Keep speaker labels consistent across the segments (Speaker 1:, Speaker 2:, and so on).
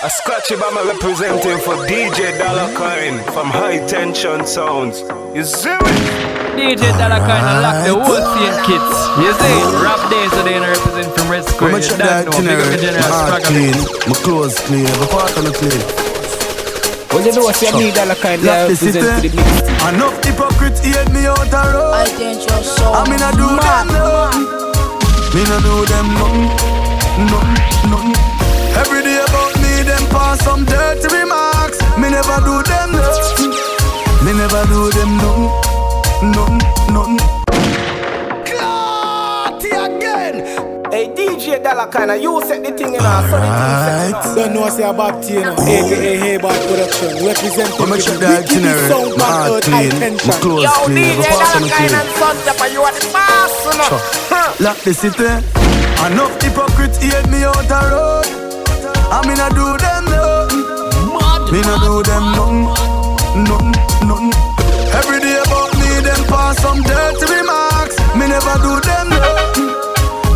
Speaker 1: A scratchy bama representing for DJ Dallar Coin from High Tension Sounds. You see me?
Speaker 2: DJ Dallar Coin and lock the whole scene kids. You see, rap days today and represent from Red Square.
Speaker 3: I'ma
Speaker 2: You
Speaker 3: check
Speaker 2: don't
Speaker 3: that
Speaker 2: know, big up
Speaker 3: general.
Speaker 2: the general
Speaker 3: My heart clean, my clothes clean, every part of me clean.
Speaker 4: Well, you know what you need, Dallar Coin,
Speaker 3: Lock
Speaker 4: they
Speaker 3: the city.
Speaker 4: represent for the mix.
Speaker 3: Enough hypocrites hate me out the road.
Speaker 5: I think you're so
Speaker 3: I mean I do them nothing. Me no do them nothing, nothing, nothing. Every day about me, them pass some dirty remarks. Me never do them nothing. Me never do them nothing, nothing, nothing. Clarty again.
Speaker 1: Hey DJ Dallar Coin, you set the thing in our sunny thing
Speaker 3: Right.
Speaker 4: Don't know say about you know, aka Hey Bad Production, representing for
Speaker 3: check
Speaker 4: the
Speaker 3: that
Speaker 4: wickedest
Speaker 3: general.
Speaker 4: sound
Speaker 3: My
Speaker 4: on
Speaker 3: heart
Speaker 4: earth, high
Speaker 3: clean, my
Speaker 4: tension.
Speaker 3: clothes
Speaker 1: Yo,
Speaker 3: clean,
Speaker 1: DJ
Speaker 3: every part of
Speaker 1: Dollar
Speaker 3: me
Speaker 1: Coin and Sons Up, you are the boss, you know. Huh.
Speaker 3: Lock the city. Enough hypocrites hate me out the road. Ah, I mean I do them nothing. Me no do them nothing, nothing, nothing. Every day about me, them pass some dirty remarks. Me never do them nothing.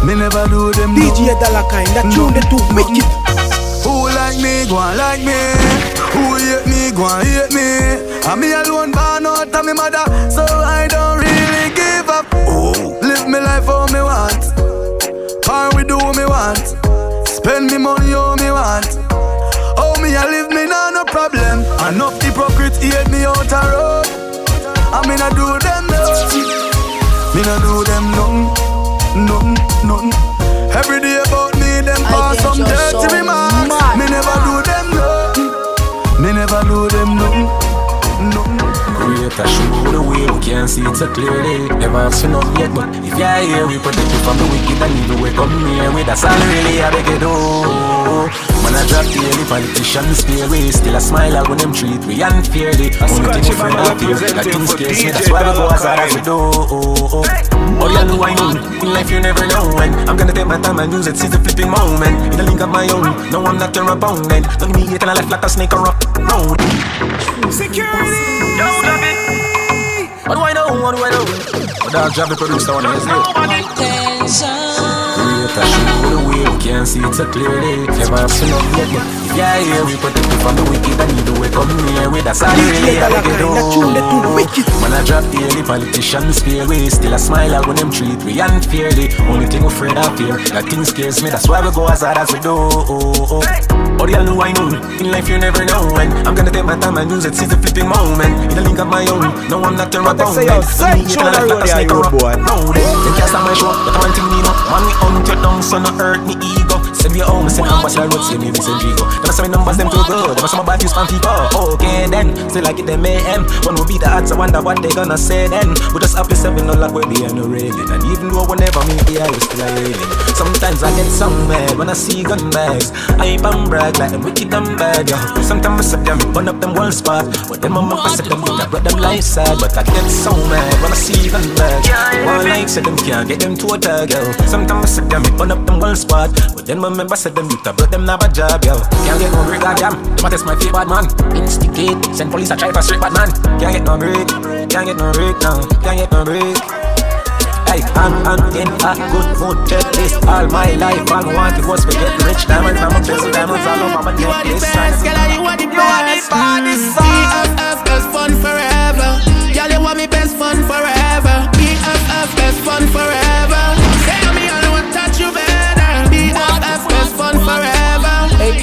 Speaker 3: Me never do them nothing.
Speaker 4: DJ Dallar Coin, that tune they too wicked.
Speaker 3: Who like me, go on like me. Who hate me, go on hate me. And me alone born out of me mother, so I don't really give up. Oh. Live me life how me want. Car we do what me want. Spend me money how me want. Oh me I live me nah no problem. Enough hypocrites hate me out the road. I mean I do them nothing. Me no do them nothing, nothing, nothing. Every day about me, them pass some dirty
Speaker 5: so
Speaker 3: remarks.
Speaker 5: mad.
Speaker 3: Me never do them nothing. Me never do them nothing.
Speaker 6: A show the way we can see it so clearly. Never have seen nothing yet, but if you're here, we protect you from the wicked and evil. We come here with that's all really I beg you do. Man, I drop daily politicians away. Still a smile out when them treat we unfairly. Only thing we friend out here, that things scares me. That's why we go as hard as we do. Oh, you know I know. In life you never know when I'm gonna take my time and use it. Seize the flipping moment. In the link of my own. No, I'm not your opponent. Don't me hate and I life like a snake or a road. Security. Yo, what do I know? What do I know? The producer here. Create can see it so clearly. Never have seen nothing yet, if you're here, we protect you from the wicked and evil. We come here with all really I beg you
Speaker 4: That tune they too
Speaker 6: do.
Speaker 4: wicked.
Speaker 6: Man, I drop daily politicians stay away. Still a smile out when them treat we unfairly. Only thing we afraid of fear, that thing scares me. That's why we go as hard as we do. Oh, y'all know I know. In life you never know when I'm gonna take my time and use it. Seize the flipping moment. In the link of my own. No, I'm not your opponent.
Speaker 1: say, yo,
Speaker 6: Don't me hate
Speaker 1: Central
Speaker 6: and I life like a
Speaker 1: Road, yeah, you boy.
Speaker 6: road. They can't stop my show. But one thing me know. Man, we hunt you down, so no hurt me ego. Send me your home, send numbers to the road, send me Miss Enrico. Them say me numbers them too good. Them my bad use fan people. Okay then, still I get them AM. When we beat the odds, I wonder what they gonna say then. We just up to seven, no luck, we be no railing. And even though whenever me be, I was still railing. Sometimes I get some mad when I see gun bags. I ain't bum brag like them wicked and bad, yo. Sometimes I set them, burn up them one spot. But then my mama said them, I brought them life sad. But I get so mad when I see gun bags. One like said them can't get them to a tag, yo. Sometimes I said them, burn up them one spot. But then my member said them, you brought them have a job, yo. Can't get no break, goddamn. Them a test my favorite man. Instigate, send police a try for straight bad man. Can't get no break, can't get no break, no. Can't get no break. Hey, I'm, I'm in a good mood, check this All my life, all I wanted was to get rich Diamonds, I'm a chasing diamonds all over my
Speaker 7: You are the
Speaker 6: necklace
Speaker 7: best, girl, you are the best. BFF, best fun forever. Girl, you want me best fun forever. BFF, best fun forever.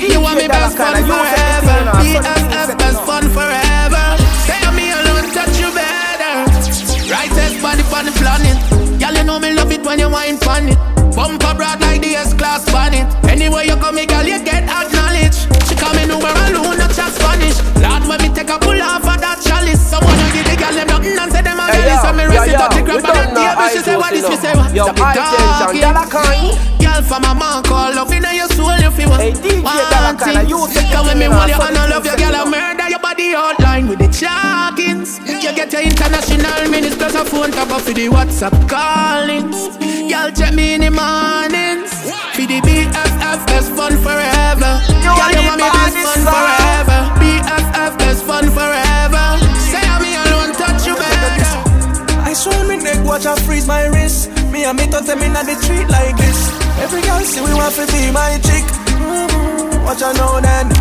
Speaker 7: You want me best fun forever. BFF, best fun forever. Say me, I don't touch you better. Rightest body on the planet. Girl, you know me love it when you wine pon it. Bumper broad like the S-class bonnet. Anywhere you come, me girl, you get acknowledged. She call me number alone, not chat Spanish. Lord, when me take a pull off of that chalice. Someone will give the girl them nothing and say them a
Speaker 1: Hey,
Speaker 7: And me rest it up the crap on the table. She say what
Speaker 1: dose,
Speaker 7: this, me
Speaker 1: you
Speaker 7: say what.
Speaker 1: Yo, high tension,
Speaker 7: talking.
Speaker 1: Dallar Coin.
Speaker 7: Girl from a man call love in your soul you feel
Speaker 1: Hey, DJ Coin,
Speaker 7: Wanting.
Speaker 1: you take
Speaker 7: Come me hold
Speaker 1: a
Speaker 7: you and I love you
Speaker 1: thing,
Speaker 7: girl I murder your body outline with the chalkings. You get your international minutes plus a phone top up for the WhatsApp callings. Y'all check me in the mornings. For the BFF best fun forever.
Speaker 1: You
Speaker 7: Girl you want me best fun forever. BFF best fun forever. Say me alone touch you better.
Speaker 8: I swear me neck watch I freeze my wrist. Me and me thought them in the street like this. Every girl see we want to be my chick. Mm-hmm. Watch I know then.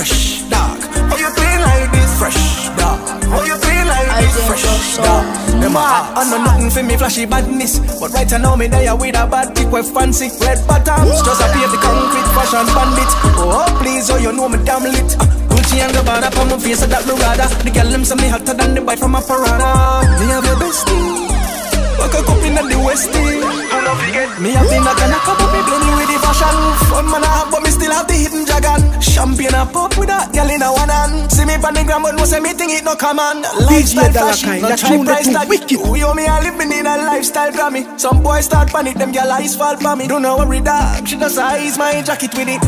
Speaker 8: Fresh, dark. How you feel like this? Fresh, dark. How you feel like this? Fresh, dark. Them a hot. I know nothing for me flashy badness, but right now know me there with a bad chick with fancy red bottoms. Just a pave the concrete fashion bandit. Oh please, oh you know me damn lit. Uh, Gucci and Gabbana on my face, so that rather. The girl them say me hotter than the bite from a parada. Me have your bestie. Fuck a cup in the westie. Me have been a of cup of me blending with the fashion. Fun man I have, but me still have the hidden dragon. Champagne a pop with a girl in a one hand. See me on the gram, but no say me think it no common. Lifestyle fashion,
Speaker 9: Kind,
Speaker 8: no try price tag.
Speaker 9: wicked.
Speaker 8: Who you me a living in a lifestyle Grammy. Some boys start panic, them girl eyes fall for me. Don't know worry dog, she just eyes my jacket with it.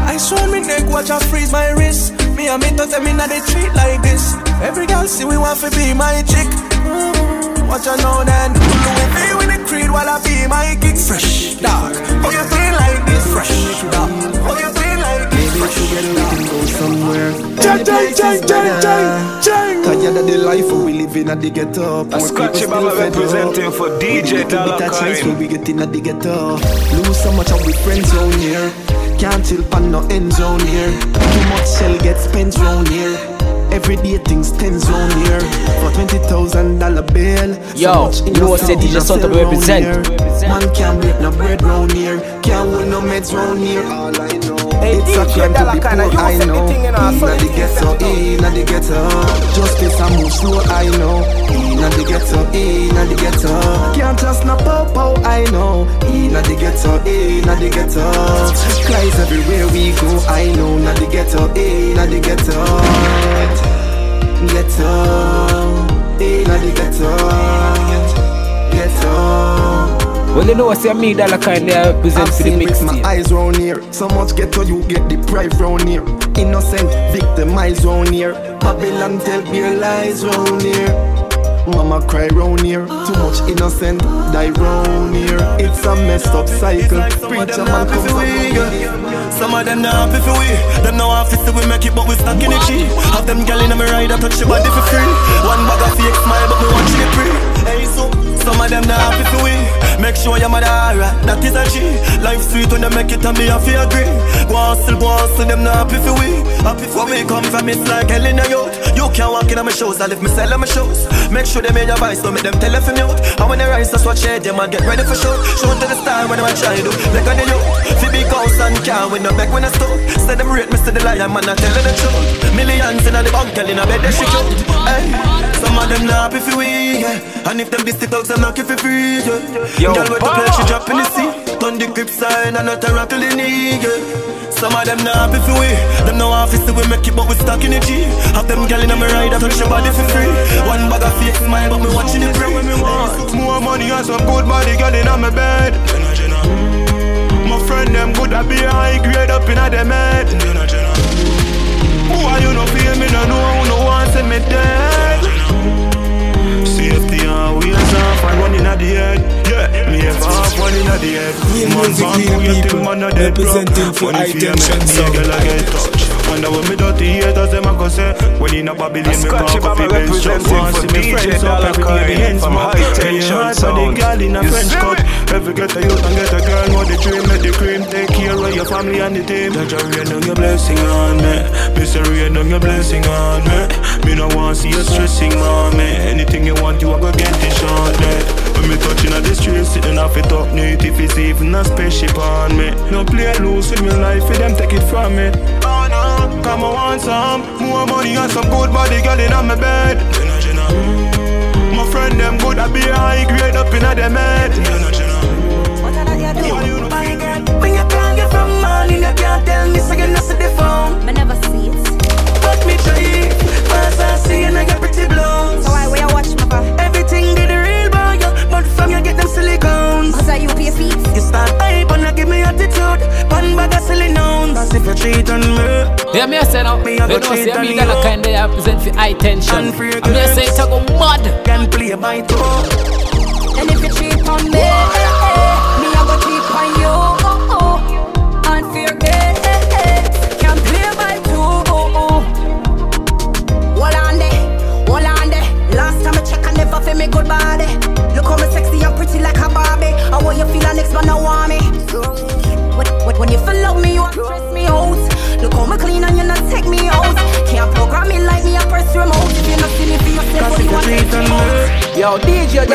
Speaker 8: I swear me neck, watch her freeze my wrist. Me and me touch them in a they treat like this. Every girl see we want to be my chick. Mm, Watch her know then. Louis V with the creed while I be my kick. Fresh, dark. How you feel like this? Fresh, dark. How you feel like this?
Speaker 10: Maybe together we can go somewhere.
Speaker 9: Jang, jang, jang, jang, jang, jang.
Speaker 10: Tired of the life we live in at the ghetto.
Speaker 1: A
Speaker 10: Poor
Speaker 1: Scotchy
Speaker 10: people
Speaker 1: Baba
Speaker 10: still
Speaker 1: representing for DJ
Speaker 10: Little
Speaker 1: Dollar
Speaker 10: bit of chance when
Speaker 1: Coin.
Speaker 10: we get in at the ghetto. Lose so much of we friends round here. Can't chill pan no ends round here. Too much shell gets spent round here. Every day things tens round here. For twenty thousand dollar bill.
Speaker 11: Yo,
Speaker 10: much
Speaker 11: you know what
Speaker 10: innocent
Speaker 11: DJ
Speaker 10: in a
Speaker 11: Soto
Speaker 10: cell
Speaker 11: represent.
Speaker 10: Man can't break no bread round here. Can't hold no meds round here. All I know. It's a crime to be poor, I know. Inna the ghetto, inna the ghetto. Justice a move slow, I know. Inna the ghetto, inna the ghetto. Can't just no pow pow, I know. Inna the ghetto, inna the ghetto. Cries everywhere we go, I know. Inna the ghetto, inna the ghetto. Ghetto, inna the ghetto. Ghetto.
Speaker 11: Well, you know what say me Dollar Kind they represent for the
Speaker 10: with my eyes round here. So much ghetto, you get deprived round here. Innocent victimized round here. Babylon tell bare lies round here. Mama cry round here. Too much innocent die round here. It's a messed up cycle. Preacher man comes up
Speaker 8: Some of them not happy for we. Them now happy to we. Make it but we stuck in the G Have them gal in my ride I touch your body for free. One bag of fake smile but me watching it pre Hey Sure your mother alright, that is a G. Life sweet when they make it and me have to agree. Go hustle, go hustle, them not happy for we. Happy for we. Come from it's like hell in a youth You can't walk in on my shoes, I live me sell on my shoes. Make sure they made your voice, don't make them tell if mute. And when they rise, that's what shade, them and get ready for show. Show to the star when I'm try to Make on the youth, big house and car with no back when I stop. Say them rate me, say the lion, man, I telling the truth. Millions in the bank, girl in a bed, they shit Hey, some of them not happy for we, yeah. And if them this it out, them not for free, yeah.
Speaker 1: Yo,
Speaker 8: Girl with the plate, she drop in the sea. Turn the grip sign and not a rock in the knee, yeah. Some of them not happy for we. Them no office so we make it but we stuck in the G. Have them gal in my ride I touch your body for free. One bag of fake smile but me watching it free
Speaker 3: More money and some good body girl in my bed. My friend them good I be high grade up in a them head. Why you no feel me no know who no want see me dead. Safety and wheels off and running at the head. Yeah, me have half one in at the head. Man, man, who you think man a dead bro?
Speaker 9: representing for
Speaker 3: Money
Speaker 9: high
Speaker 3: you
Speaker 9: tension
Speaker 3: make me a
Speaker 9: sound.
Speaker 3: girl a get touch. Wonder what me dirty haters them a go say When in a Babylon me
Speaker 1: Scotchy
Speaker 3: up the bench Just want see me friends up every day
Speaker 1: Coin
Speaker 3: ends
Speaker 1: from
Speaker 3: smoke
Speaker 1: High
Speaker 3: Tell
Speaker 1: Tension
Speaker 3: your heart for the girl in a
Speaker 1: You
Speaker 3: French cut? Every get a youth and get a girl Know the dream, make the cream. Take care of your family and the team. That you rain down your blessing on me. Me say rain down your blessing on me. Me no want see you stressing on me. Anything you want you a go get it shortly me touching at the street Sitting off it up neat If it's even a spaceship on me No play loose with me life For them take it from me Oh no, come I want some More money and some good body girl in on my bed Jenna, Jenna. My friend them good, I be high grade up in a them head.
Speaker 8: What are you doing? My girl, when you can't get from morning, you can't tell me so you not see the phone.
Speaker 12: I never see it.
Speaker 8: But me try, cause I see you and get pretty blows.
Speaker 12: So why will you watch my car?
Speaker 8: Everything you
Speaker 12: pay feet.
Speaker 8: You start hype and you give me attitude. One bag of silly nouns. As if you cheat on me.
Speaker 11: Yeah, me I say now.
Speaker 8: Uh, me
Speaker 11: You
Speaker 8: a
Speaker 11: know
Speaker 8: go
Speaker 11: say
Speaker 8: cheat
Speaker 11: me
Speaker 8: on
Speaker 11: Dollar
Speaker 8: you.
Speaker 11: Kind they represent for high tension.
Speaker 8: And for your
Speaker 11: And me I say it a go mad.
Speaker 8: Can play by two.
Speaker 12: And if you cheat on me,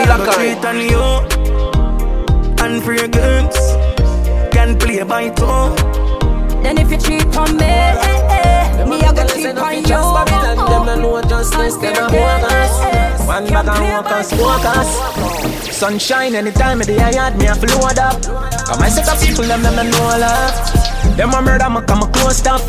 Speaker 2: DJ
Speaker 8: We go
Speaker 2: Dalakai.
Speaker 8: cheat on you And free games Can play by two
Speaker 13: Then if you cheat on me, eh, eh, me I go cheat on you.
Speaker 6: Just Babylon, them no know justice, them a bogus. One bag and walkers, walkers. Sunshine anytime of the day, I had me a load up. Come I set up people, them them no know love. Them a murder, me come a close stuff.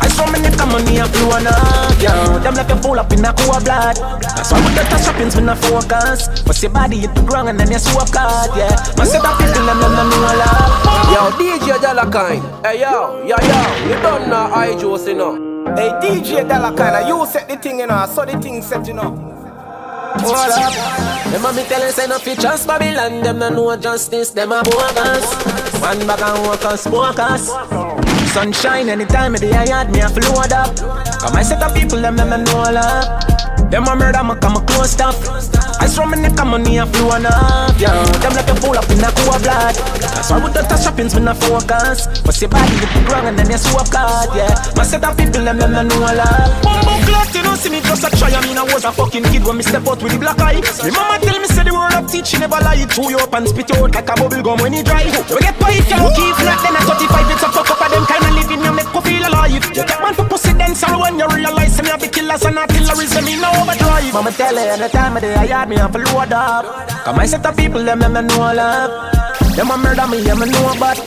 Speaker 6: I saw me neck and money a flow up. Yo, them like a full up in a cool blood. That's why we don't touch shoppings when I focus. But your body hit the ground and then you swap card, yeah. My set up people, them them no know love.
Speaker 2: Yo, DJ Dalakai. Hey yo, yo, yo. You don't know I Joe, you know.
Speaker 14: Hey DJ Dollar kinda, you set the thing, you know, so the thing set, you know.
Speaker 6: Hold up. Them a me tellin' say no fi trust Babylon. Them no know justice. Them a bogus. One bag and walkers, walkers. Sunshine anytime of the had me a load up. Come I set up people, them them no know love. Them a murder, me come a close stuff. I saw me neck and money a flow up. Yeah, them like a full up in a cool blood. That's why we don't touch shoppings when I focus. But your body hit the ground and then you swap card. Yeah, my set up people, them them no know love. Bumbo clot, you know see me just a try. I mean I was a fucking kid when me step out with the black eye. My mama tell me say the word of teach, never lie. Chew you up and spit out like a bubble gum when it dry. You get pie if you if not then at 35 it's a fuck up of them kind of living you make you feel alive. You get man for pussy then sorrow when you realize me have the killers and artillery, so me no overdrive. Mama tell her any time of day I me have to load up. Come I set up people them them know love. Them a murder me, them a know about.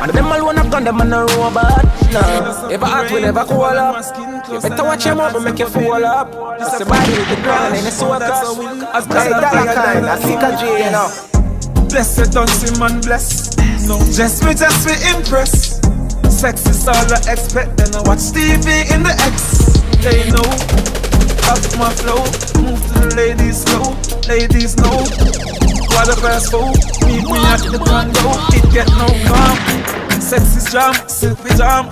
Speaker 6: And them alone a gun, them a no robot. No, if I act, we never call up. You better watch your mouth and make you fall up. That's the body with the ground and it's so up.
Speaker 14: Hey Dollar kinda, sick of J, you know.
Speaker 9: Blessed don't see man bless. No, just me, just me impress. Sex is all I expect. Then I watch TV in the X. They know. Off my flow. Move to the ladies slow. Ladies know. What a verse for. Meet me at the condo. It get no calm. Sex is jam. Silky jam.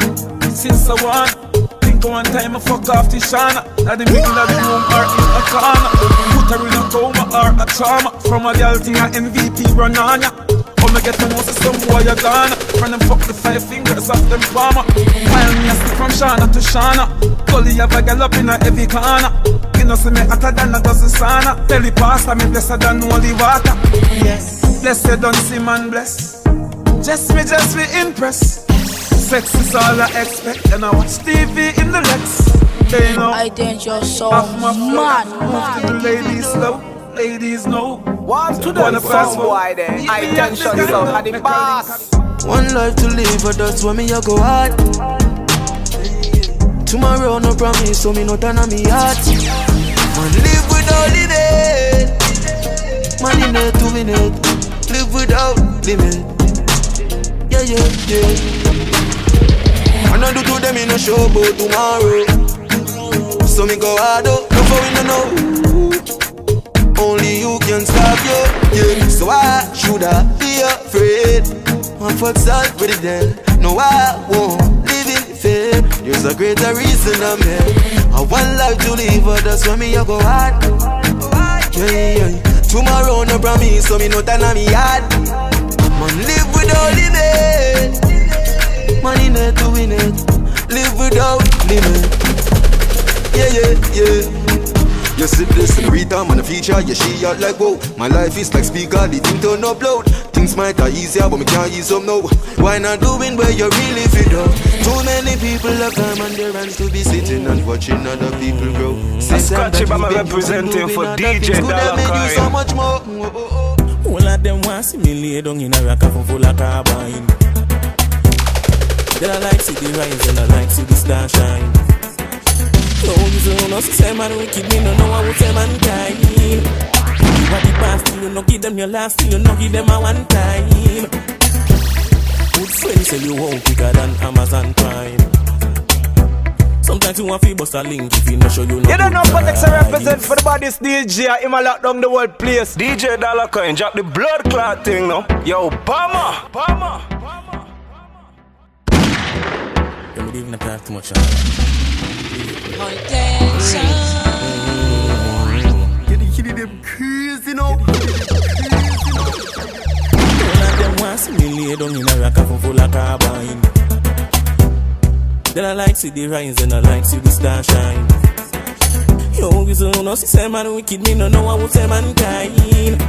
Speaker 9: Since I want. Think one time I fuck off the Shana. At the middle of the room or in a corner. Put her in a coma or a trauma. From a girl thing a MVP run on ya. Come get the most of some boy you gone. Run and fuck the five fingers off them farmer. While me a stick from Shana to Shana. Gully have a girl up in a heavy corner. You know see me hotter than a dozen sauna. Belly pasta me blessed than holy water. Yes, blessed don't see man bless. Just me, just me impress. Sex is all I expect, and I watch TV in the Lex. They know.
Speaker 15: I dangerous so
Speaker 9: Off my flow,
Speaker 15: mad,
Speaker 9: move to the ladies slow. Ladies know.
Speaker 14: One to
Speaker 9: Wanna
Speaker 14: them some
Speaker 9: fast
Speaker 14: boy there. I tension some at the boss.
Speaker 3: One life to live, but that's why me a go hard. Tomorrow no promise, so me no turn on me heart. Man live without limit. Man in it to minute. Live without limit. Yeah, yeah, yeah. I know do to them in a show, but tomorrow. So me go hard up, no for we no know. Only you can stop you, yeah. So why should I be afraid? I'm fucked up with it then. No, I won't live in fear. There's a greater reason I'm here. I want life to live, but that's why me I go hard. Yeah, yeah. Tomorrow no promise, so me no turn on me hard. Man live without limit. It to win it. Live without limit. Yeah, yeah, yeah. You sit this in rhythm and the feature, yeah, she out like whoa. My life is like speaker, the thing turn upload. Things might are easier, but me can't ease up now. Why not doing where you really fit up? Too many people have time on their hands to be sitting and watching other people grow.
Speaker 1: That's Scotchy Bama representing for DJ Dollar
Speaker 3: so much more.
Speaker 16: All of them want see me lay down in a rock full of carbine. They don't like see the rise and I like see the star shine. Yo, you say no say man wicked, me no know how to say mankind. You are the past, you no give them your last, you no give them a one time. Good friends say you walk quicker than Amazon Prime. Sometimes you want to bust a link if you no show you no
Speaker 14: You don't know
Speaker 16: good
Speaker 14: Protex
Speaker 16: vibes.
Speaker 14: represent for the baddest DJ. Him a lock down the whole place.
Speaker 1: DJ Dallar Coin, drop the blood clot thing now. Yo, Bama, Bama.
Speaker 16: Yeah, me didn't talk too much.
Speaker 3: Get them
Speaker 16: them see rock full of don't like see the rise and I like see the star shine. Yo, Yo, whistle, no, see, say man wicked, me no know how say mankind.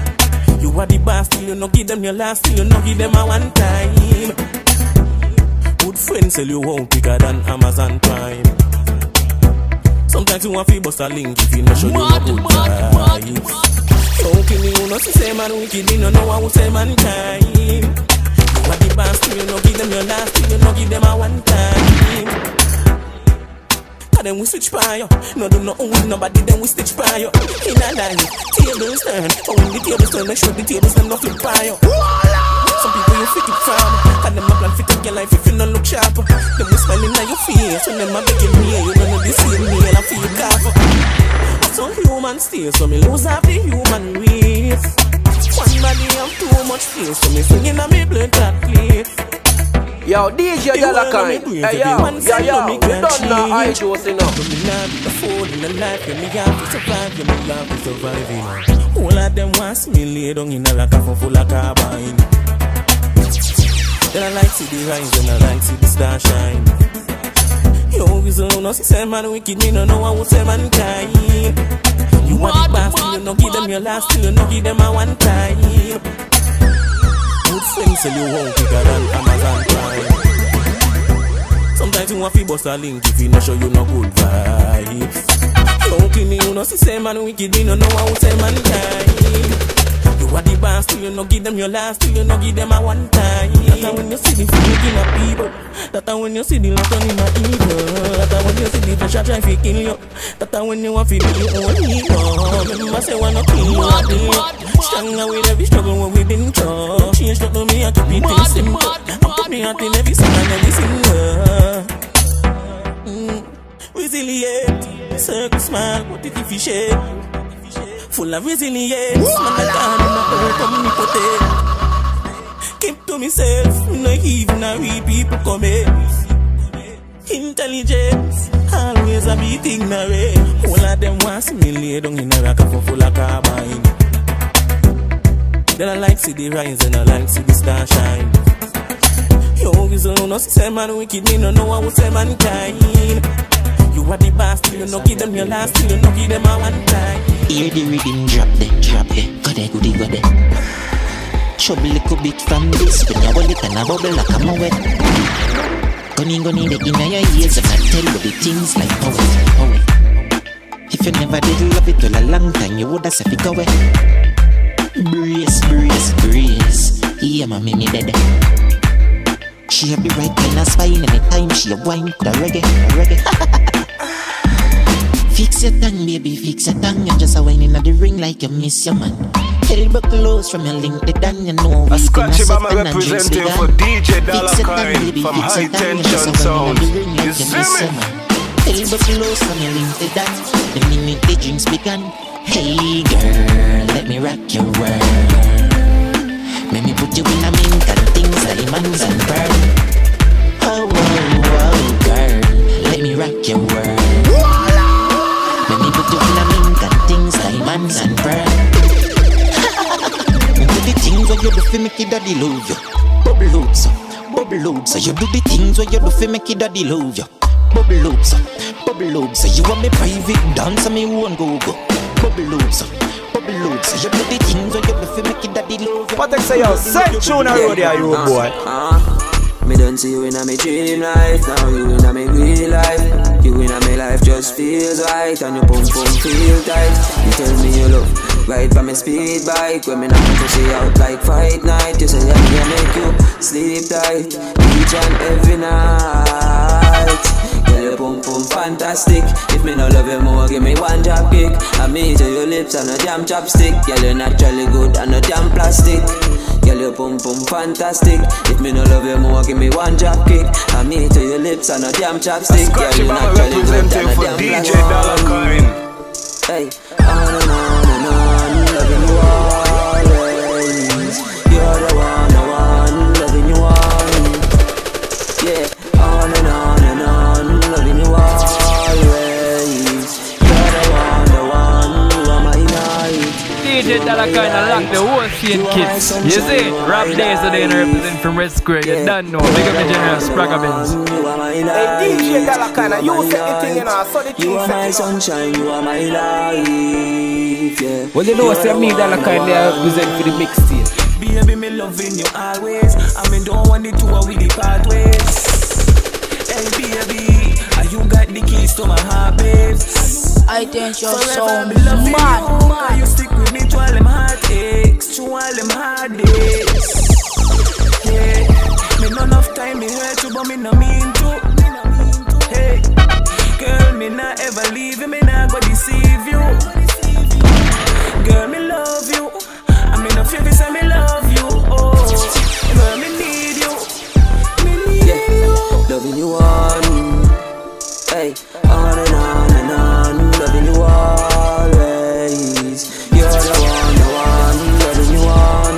Speaker 16: You are the boss, still you no give them your last, still you no give them a one time. Good friends sell you home quicker than Amazon Prime. Sometimes you want to bust a link if you no show you a good vibes. So can you no see say man wicked, me no know how say mankind. You are the boss, still you no give them your last, you no give them a one time. Cause then we switch you. No do nothing with nobody, then we stitch you. In a line, tables turn. But when the tables turn, make sure the tables turn not flip by you. Some people you fit it from. And them a plan fit up your life if you no look sharp. Them we smiling at your face. When them a begging me, you don't know the same me and I feel cover. So human still, so me lose half the human race. One body have too much face, so me swinging on me blood clot plate.
Speaker 14: Yo, DJ Dalakai. Hey, yo, yo, yo, you don't know I do it enough.
Speaker 16: The food in the life, you me have to survive, you me have to survive, you know. All of them want see me lay down in a lock of full of carbine. Then I like see the rise and I like to see the star shine. Yo, whistle, no see say man wicked, me no know I how say mankind. You want the still you no give them your last, you no give them a one time. Good friends sell you home quicker than Amazon Prime. Sometimes you want to bust a link if you no show you no good vibes. Don't kill me, you no see say man wicked, me no know I how say mankind. You are the boss, still you no give them your last, still you no give them a one time. That's when you see the fake in a people. That's when you see the lot on in a evil. That's when you see the pressure try to kill you. That's when you want to be your own hero. Remember say wanna kill you. Stronger with every struggle when we been through. Change not to me, I keep it things simple. I put me out in every song and every single. Mm. Resilient, circle smile, what if you shake? Full of resilience, man, I can't hurt omnipotent. Keep to myself, no even a read people comment. Intelligence, always a bit ignorant. All of them want see me lay down in a rock for full of carbine. Then I like see the rise and I like see the star shine. Yo, whistle, no see say man wicked, me no know how say mankind. Boss, you no give them your last, you no give them a one time.
Speaker 15: Hear the rhythm drop there, drop there, go there, goody, go there. Trouble little bit from this, when you hold it and a bubble like I'm a wet. Gunny, gunny, the inner your ears and I tell you the things like poet, poet. If you never did love it all a long time, you woulda said it away. Brace, brace, brace. Yeah, my mini dead. She have the right kind of spine anytime she a wine, the reggae, reggae. Fix your tongue, baby, fix your tongue. You just a whining at the ring like you miss your man. Elbow close from your link, the down, you know
Speaker 1: scratchy
Speaker 15: gonna and drinks
Speaker 1: representing for DJ
Speaker 15: Dallar
Speaker 1: Coin from High
Speaker 15: your tongue. You just
Speaker 1: Tension
Speaker 15: a whining at
Speaker 1: Sound.
Speaker 15: like
Speaker 1: You see
Speaker 15: miss
Speaker 1: me?
Speaker 15: your man. Elbow close from your link, the down. The minute the drinks began. Hey girl, let me rock your world. Let me put you in a mint and things diamonds and pearl. Oh, oh, oh, girl, let me rock your world. Let you in a mint and things diamonds and pearl. do the things where you do for make it daddy love you. Bubble hoops, bubble hoops. You do the things where you do for make it daddy love you. Bubble hoops, bubble hoops. You want me private dance and me won't go go. Bubble hoops, bubble hoops. You do the things where you do for make it daddy love you.
Speaker 14: What I say, yo, send tune a road here, you boy. Uh-huh.
Speaker 17: Me don't see you in a me dream life Now you in a me real life You in me life just feels right And your pum pum feel tight. You tell me you love Ride by my speed bike. When me not push you out like fight night You say yeah me make you sleep tight. Each and every night Your pum pum fantastic If me no love you more give me one drop kick I me to your lips and a damn chopstick Girl you naturally good and a damn plastic Girl, your pum pum fantastic. If me no love you more, give me one drop kick. I me to your lips and a damn chopstick. Girl, you naturally good and a
Speaker 1: for
Speaker 17: damn
Speaker 1: DJ
Speaker 17: black
Speaker 1: Dollar
Speaker 17: one.
Speaker 1: Coin.
Speaker 17: Hey, on and on
Speaker 2: DJ Dallar Coin and lock the whole scene kids. You see, Rob Days today and represent from Red Square. You don't know. Big up the general Spragga Benz.
Speaker 14: Hey, DJ Dalakai, kind of you set the thing, you know. I saw the thing
Speaker 18: You are my
Speaker 14: you know.
Speaker 18: sunshine, you are my life, yeah.
Speaker 11: Well, you know, say me dollar kind they represent for the mixtape.
Speaker 17: Baby, me loving you always. I mean, don't want it to a with the pathways. Hey, baby, you got the keys to my heart, babes.
Speaker 19: I think you're so
Speaker 17: me
Speaker 19: mad.
Speaker 17: you. You stick with me through all them heartaches, eh. through all them hard days. Yeah, me no enough time me hurt you, but me no mean to. Hey, girl, me not ever leave you, me not go deceive you. Girl, me love you. I mean, no fear to say me love you. Oh, girl, me need you. Me need you.
Speaker 18: Loving you on, hey, on and on always. You're the one, the one, loving you on,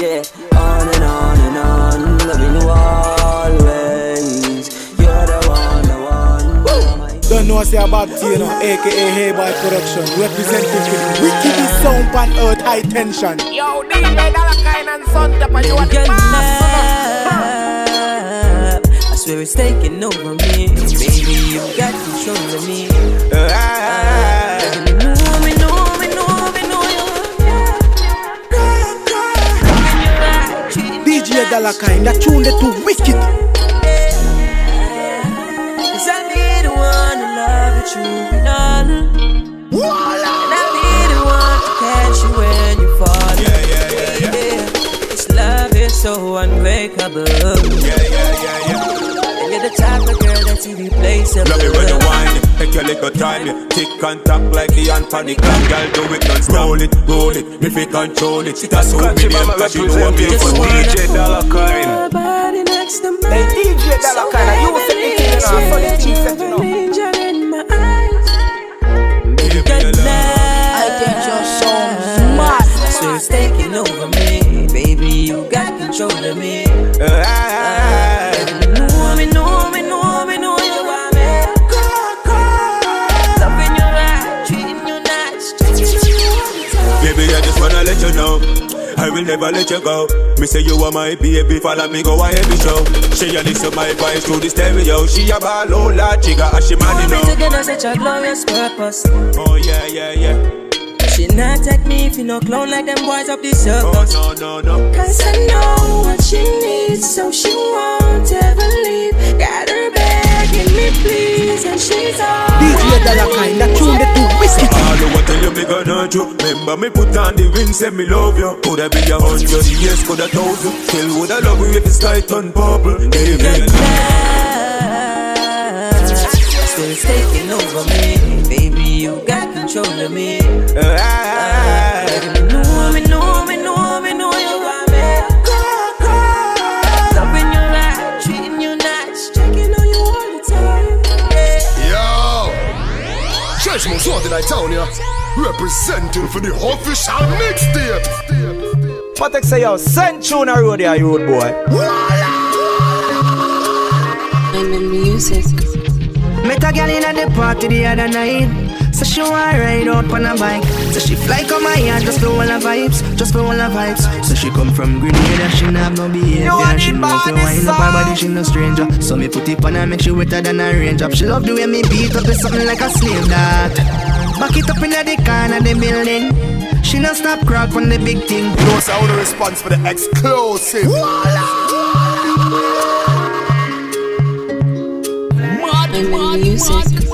Speaker 18: yeah, on and on and on, loving you always. You're the one, the one.
Speaker 4: Don't know say about you know, aka Hey Boy Production, representing for the wickedest sound on earth, high tension.
Speaker 14: Yo, DJ Dollar Kind and Son Top, and you are the
Speaker 18: Girl,
Speaker 14: boss.
Speaker 18: I swear it's taking over me. Baby, you got control of me.
Speaker 4: DJ Dollar Kind, that tune they too wicked.
Speaker 18: Cause I be the one to love you and all. And I be the one to catch you when you fall. Yeah, yeah, yeah, yeah. This love is so unbreakable. Yeah, yeah, yeah, yeah. And you're the type of girl that's irreplaceable.
Speaker 9: Love it when you whine, take your little time, you tick and tap like the panic clock. Girl, do it non-stop. Roll it, roll it, if you control it. That's who me name, cause you know I'm here for
Speaker 1: DJ Dollar Kind.
Speaker 18: Body next
Speaker 14: Hey, DJ Dollar Kind, and you set the thing, you know. I saw the thing set, you know.
Speaker 18: angel in my eyes.
Speaker 19: I think you're so mad.
Speaker 18: I swear it's taking over me. Baby, you got control of me. Baby,
Speaker 9: I will never let you go. Me say you are my baby, follow me go ahead me show. She a listen my voice through the stereo. She a ball all la chica, and she
Speaker 18: me
Speaker 9: know.
Speaker 18: together, such a glorious purpose.
Speaker 9: Oh yeah, yeah, yeah.
Speaker 18: She not take me if you no clown like them boys up the
Speaker 9: Oh no, no, no.
Speaker 18: Cause I know what she needs, so she won't ever leave. Got her begging me, please, and she's all.
Speaker 4: DJ Dollar Kind, that tune they too wicked.
Speaker 9: All the what tell you me gonna do Remember me put on the ring, say me love you Coulda be a hundred years, coulda thousand Still woulda love you if the sky turn purple Baby,
Speaker 18: Still taking over me, baby. You got control of me. Baby, me know, me know, me know,
Speaker 3: Church most wanted I town ya. Representing for the official mixtape.
Speaker 14: Patek say, yo, send tune a road there, you road boy.
Speaker 20: I'm in music.
Speaker 21: Met a girl in at the party the other night. So she wanna ride out on a bike. So she fly come my yard just for all her vibes, just for all her vibes. So she come from Grenada, she not have no behavior. She know fi wind up her body, she no stranger. So me put it on her, make she wetter than a range up. She love the way me beat up with something like a slave that. Back it up in the corner the building. She no stop crack on the big thing.
Speaker 3: No sound response for the exclusive.
Speaker 20: I'm in music.
Speaker 21: Met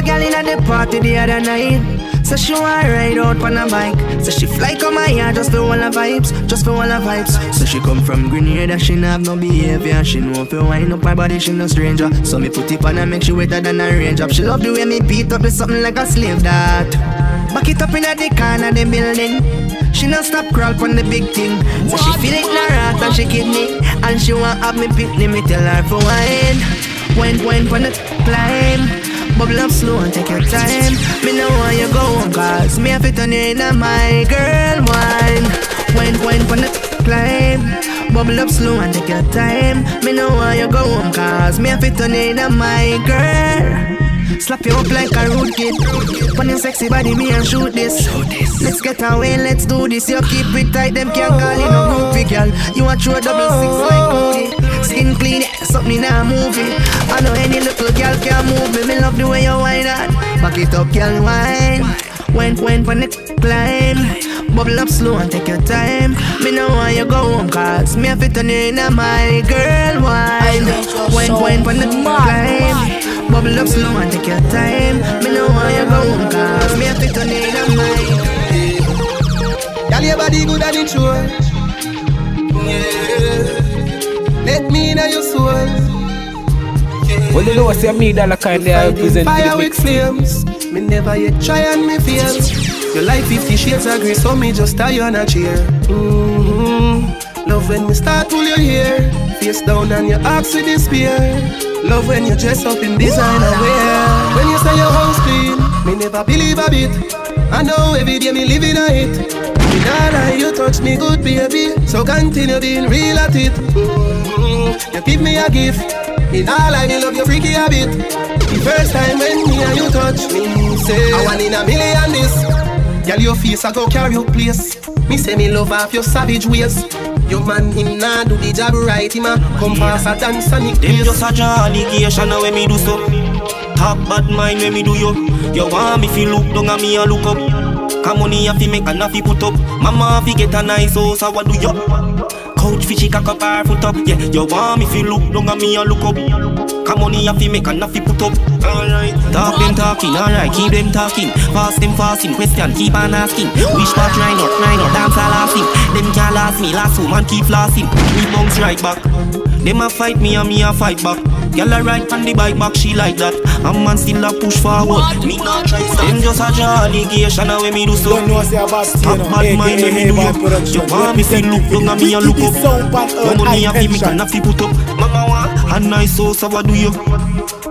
Speaker 21: a girl in at the party the other night. So she want ride out on a bike. So she fly come my yard just for all her vibes, just for all her vibes. So she come from Grenada, she not have no behavior. She know if you wind up her body, she no stranger. So me put it on her, make she wetter than a range up. She love the way me beat up with something like a slave that. Back it up in the corner of the building. She no stop crawl on the big thing. So she feel it in her heart and she kidney. And she want have me pick me tell her for wine. Went, went on the climb. Bubble up slow and take your time. Me know why you go home, cause me have to turn you into my girl wine. Went, went on the climb. Bubble up slow and take your time. Me know why you go home, cause me have to turn you into my girl. Slap you up like a road kid. Pon your sexy body, me and shoot this. Let's get away, let's do this. You keep it tight, them can't call you no groupie, girl. You a double six like Cody. Skin clean, something now moving. I know any little girl can move me. Me love the way you whine that. Back it up, girl, wine. When, when, when it climb. Bubble up slow and take your time. Me know why you go home, cause me have it on in a my girl wine. When, when, when it climb. Bubble up slow and take your time. Me know why you go home, cause me have it on in a my.
Speaker 10: Girl, your body good and it's sure. Yeah. Let me know your soul.
Speaker 2: Well, you know, say me dollar kind they are representing
Speaker 10: Fire
Speaker 2: the
Speaker 10: with
Speaker 2: mix.
Speaker 10: flames. Me never yet try and me fail. Your life fifty shades of grey, so me just tie you on a chair. Mm-hmm. Love when me start pull your hair, face down and your ask with despair. Love when you dress up in designer wear. When you say your house clean, me never believe a bit. I know every day me living a it. Me nah lie, you touch me good, baby. So continue being real at it. Mm-hmm. You give me a gift. Me nah lie, me love your freaky habit. The first time when me and you touch me, say I want in a million this. Girl, your face I go carry your place. Me say me love off your savage ways. Your man him nah do the job right, him a come faster than Sonic
Speaker 22: Them
Speaker 10: pace.
Speaker 22: just a draw allegation when me do so. Talk bad mind when me do yo. You want me feel look down and me a look up. Come money have to make and have to put up. Mama to get a nice house, so what do you? Couch fishy cock up her foot up. Yeah, you want me feel look down and me a look up. Come money have to make and to put up. Alright, talk them talking, alright, keep them talking. Fast them fasting, question keep on asking. Which part try not, try not, dance all laughing. Them can't last me, last woman keep lasting. We bounce right back. Them a fight me and me a fight back. Girl a ride on the bike back, she like that. A man still a push forward. Me not try stop. Them just a draw allegation and when me do so.
Speaker 4: Don't know say about
Speaker 22: Stop
Speaker 4: Steno,
Speaker 22: bad mind when me do you. You want me feel look down and me a look up.
Speaker 4: Sound pan
Speaker 22: No money a fi me
Speaker 4: tension.
Speaker 22: can a fi put up. Mama want a nice house, so what do you?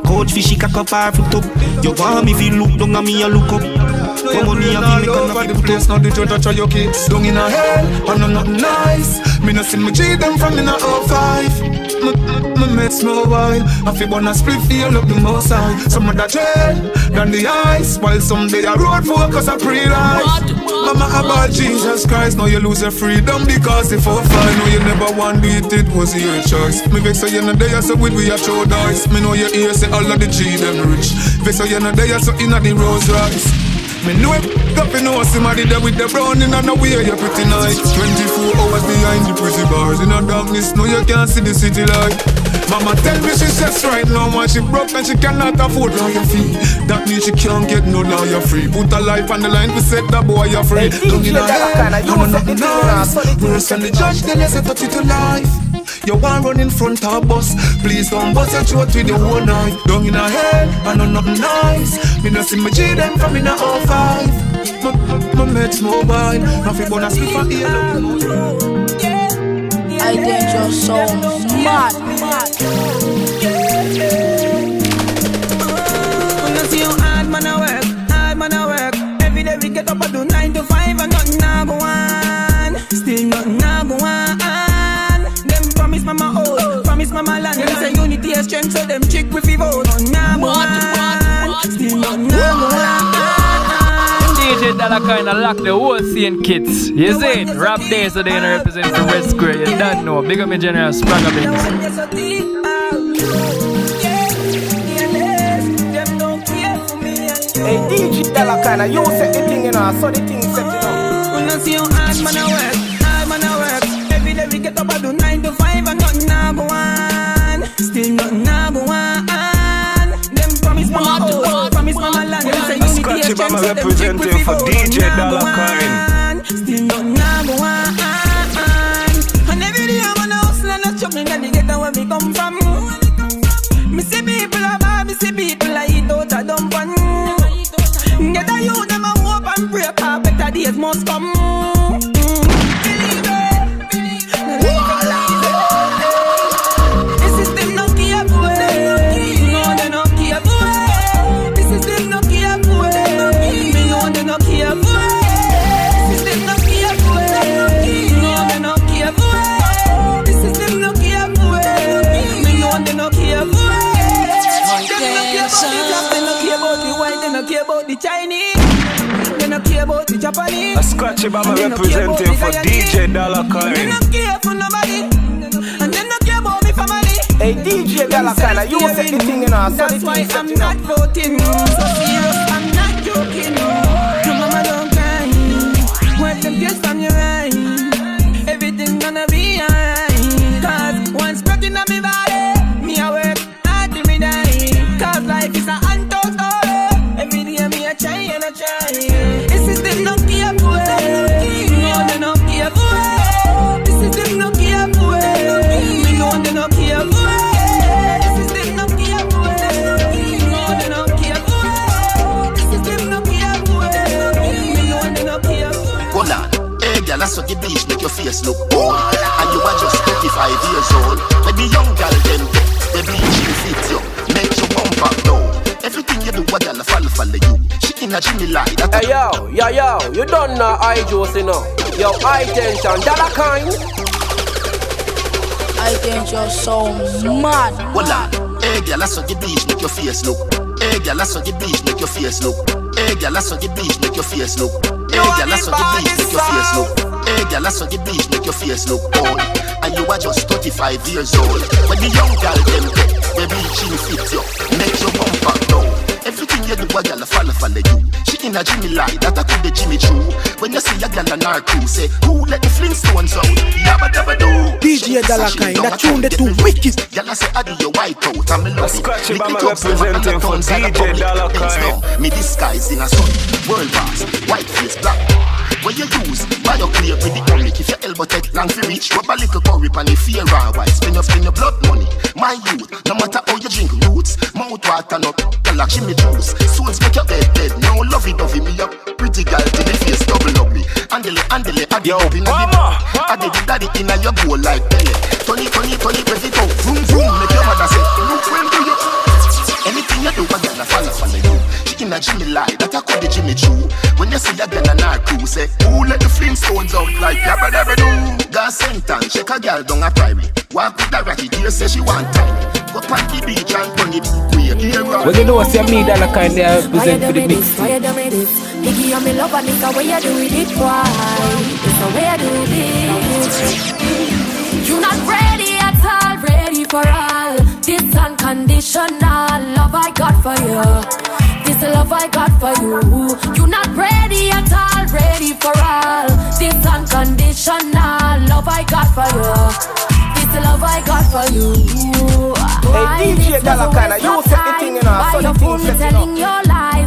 Speaker 22: Coach fishy cock up her foot up. You want me feel look down and me a look up. No money a fi me can a fi
Speaker 9: the
Speaker 22: put
Speaker 9: place,
Speaker 22: up.
Speaker 9: now the judge a try your kids Down in a hell, and I'm not nice Me no see me cheat them from in a 05 Me, me, me mates no while I feel wanna split feel up the most high. Some of the jail, than the ice While someday a road focus a pre-life Mama about Jesus Christ. Now you lose your freedom because if I find No you never want do it, was your choice. Me vex so you know there so with we a throw dice Me know you hear say all of the G them rich. Vex so you know there so inna the Rolls Royce me know it, up in know somebody there with the brown in and the way you're pretty nice. 24 hours behind the pretty bars. In a darkness, no you can't see the city light. Mama tell me she's just right now when She broke and she cannot afford lawyer fee. That means she can't get no lawyer free. Put her life on the line to set the boy you're free. Don't in a head, know nothing nice. Worse than the judge tell you it to life you want run in front of bus Please don't bust your throat with your whole knife Down in a head, I know nothing nice. Me no see me G them from in a 05 My, my, my mates mobile Nothing but a split for ear
Speaker 19: I danger sound mad, mad.
Speaker 18: Say unity strength, so them chick with vote. Nothing a go on. Still nothing a.
Speaker 2: DJ Dollar kinda lock the whole scene kids. You see it? Rap days today and represent the Red Square. You don't know. Big up my general Spragga Benz.
Speaker 14: Hey, DJ Della kinda, you set the thing, you know, so the thing set it up.
Speaker 18: When I see you hard man a work, unity
Speaker 1: Scratchy
Speaker 18: is
Speaker 1: Bama
Speaker 18: strength, so them chick
Speaker 1: representing for. DJ
Speaker 18: Dallar
Speaker 1: Coin.
Speaker 18: Still nothing a go on. And every day I'm on a hustle and a struggle and the ghetto where we come from. Me see people bad, me see people a eat out a dump and Get a youth them a hope and pray better days must come.
Speaker 23: Japanese.
Speaker 1: A scratchy bama
Speaker 23: And they no care about
Speaker 1: representing for. DJ Dollar
Speaker 23: And they no
Speaker 1: Coin.
Speaker 23: care for nobody. And they no care about me family.
Speaker 14: Hey DJ Dollar Kinda, you set the thing in our
Speaker 23: That's why I'm not voting. So serious, I'm not joking.
Speaker 24: Hey, girl, I saw the beach make your face look old. And you are just 25 years old. Let the young girl them the bleaching fit you. Make your bumper down. Everything you do, a girl follow follow you. She in a Jimmy light. That
Speaker 14: Hey yo, yo yo, you done now I Josie now. Yo, high tension, Dallar Coin.
Speaker 19: I think you're so mad.
Speaker 24: Hold on. Hey, girl, I saw the beach make your face look. Hey, girl, I saw the beach make your face look. Hey, girl, I saw the beach make your face look. Hey, girl, I saw the beach make your face look. Hey, girl, I saw the beach make your face look old. And you are just 35 years old. When the young girl them get, they bleaching fit you. Make your bumper down. Everything you do, a girl follow follow you. She in a Jimmy light, that I could be Jimmy True. When you see a girl on her crew, say, Who let the Flintstones out? Yabba dabba do.
Speaker 4: DJ Dallar Coin, that tune they too wicked.
Speaker 24: Girl, I say, I do your white out, I'm a love it.
Speaker 1: Scratchy
Speaker 24: Me
Speaker 1: Bama
Speaker 24: pick up some and
Speaker 1: representing for
Speaker 24: towns and the
Speaker 1: DJ
Speaker 24: public.
Speaker 1: Dollar
Speaker 24: Thanks
Speaker 1: Kind.
Speaker 24: Me disguise in a sun. World pass, white face, black. Where you use, buy your clear with the comic. If your elbow take long to reach, rub a little curry pan if fear and white. Spin your spin your blood money. My youth, no matter how you drink roots, mouth water no, like Jimmy juice. Souls make your bed dead. No lovey dovey me up. Pretty girl till the face double ugly. Andele, andele, adi up in a the Adi the daddy in a your bowl like belly. Tony, Tony, Tony, press it out. Vroom, vroom, make your mother say, look when do you? Anything you do, a girl a follow, follow you. She in a Jimmy lie, that I call the Jimmy True. When you see a girl on her crew, say, who let the Flintstones out like yabba dabba do? Got sentence, check a girl down a private. Walk with a ratty, dear say she want time. Go on the beach and turn it queer. Here,
Speaker 14: Well, you know, say me Dallar Coin they represent for the mix.
Speaker 13: Why you do me this? Biggie, I'm in love and it's the way you do it. Why? It's the way you do it. You're not ready at all, ready for all. Unconditional love I got for you. This love I got for you. You're not ready at all, ready for all. This unconditional love I got for you. This love I got for you.
Speaker 14: Hey DJ Dollar Kinda, you set the thing in our
Speaker 13: Why
Speaker 14: so
Speaker 13: you
Speaker 14: the thing set it up.
Speaker 13: your lies?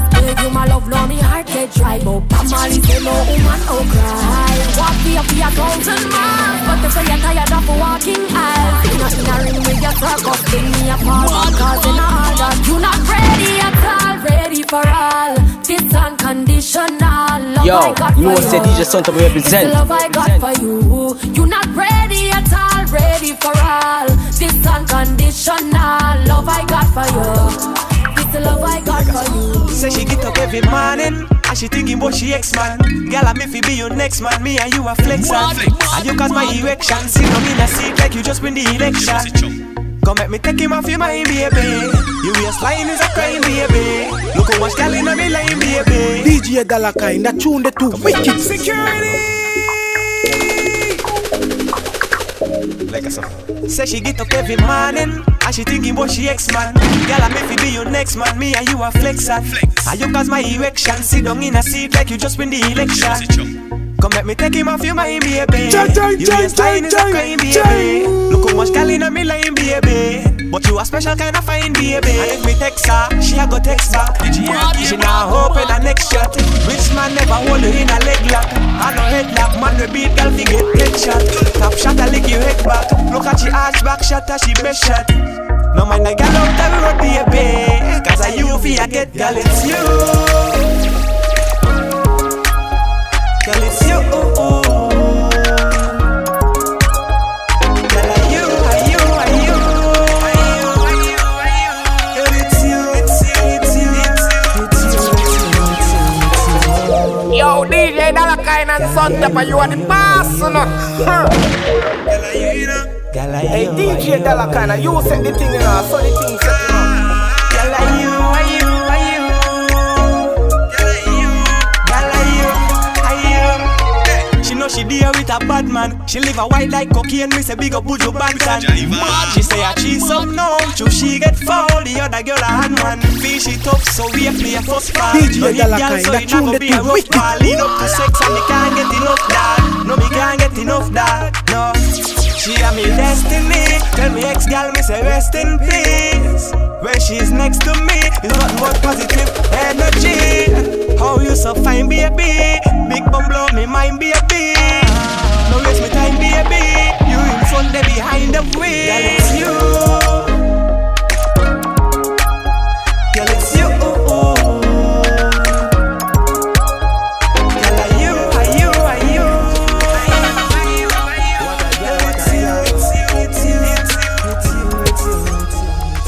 Speaker 13: You my love, now me heart get dry. But Pamali say no woman no cry. Walk a thousand miles, but they say you're tired of walking aisles. Not in a ring with your circus, bring me a fall. Cause in that you not ready at all, ready for all. This unconditional love
Speaker 14: Yo,
Speaker 13: I got
Speaker 14: you know say
Speaker 13: you.
Speaker 14: DJ Son to
Speaker 13: This
Speaker 14: represent.
Speaker 13: love I got for you. You not ready at all, ready for all. This unconditional love I got for you. This love I got for you.
Speaker 25: Say she get up every morning and she thinking about she ex man. Girl, I'm if you be your next man, me and you are flex on. And you cause my erection, sit down in a seat like you just win the election. Come let me take him off your mind, baby. Your waistline is a crime, baby. Look how much girl in me line, baby.
Speaker 4: DJ Dallar Coin, that tune they too wicked.
Speaker 25: Like a song. Say she get up every morning and she thinking about she ex man. Girl, if you be your next man, me and you are flex on. And you cause my erection, sit down in a seat like you just win the election. Come let me take him off your mind, baby. Your
Speaker 4: jai,
Speaker 25: waistline is a crime, baby. Look how much girl in me line, baby. But you a special kind of fine, baby. And if me text her, she a go text back. She now open the next shot. Rich man never hold you in a leg lock. I no headlock, man we beat girl fi get head shot. Top shot a lick your head back. Look at she arch back shot as she best shot. No mind the girl out the road, baby. Cause I you fi a get girl, it's you. Girl, it's you. Girl, are you, are you, are you, are you, are you, are you? Girl, it's you, it's you, it's you, it's you, it's you.
Speaker 14: Yo, DJ Dallar Coin and Son Dapper, you are the boss, you know. Huh. Hey DJ Kinda, you set the thing in our so the thing
Speaker 25: she deal with a bad man. She live a white like cocaine, me say big up Buju Banton. She say I cheat some no, true she get foul. The other girl a hand man, fish it up so we a play a first part.
Speaker 9: DJ
Speaker 25: No hit
Speaker 9: Dollar
Speaker 25: girl, so
Speaker 9: that tune that
Speaker 25: be a
Speaker 9: is
Speaker 25: rough
Speaker 9: wicked.
Speaker 25: Lead up to sex and me can't get enough that. No me can't get enough that. No. She a me destiny. Tell me ex gal, me say rest in peace. When she's next to me, it's nothing but positive energy. How you so fine, baby? Big bum blow me mind, baby. Baby. You in front, they behind the wheel. Girl, it's you. Girl, it's you. Girl, are you, are you, are you?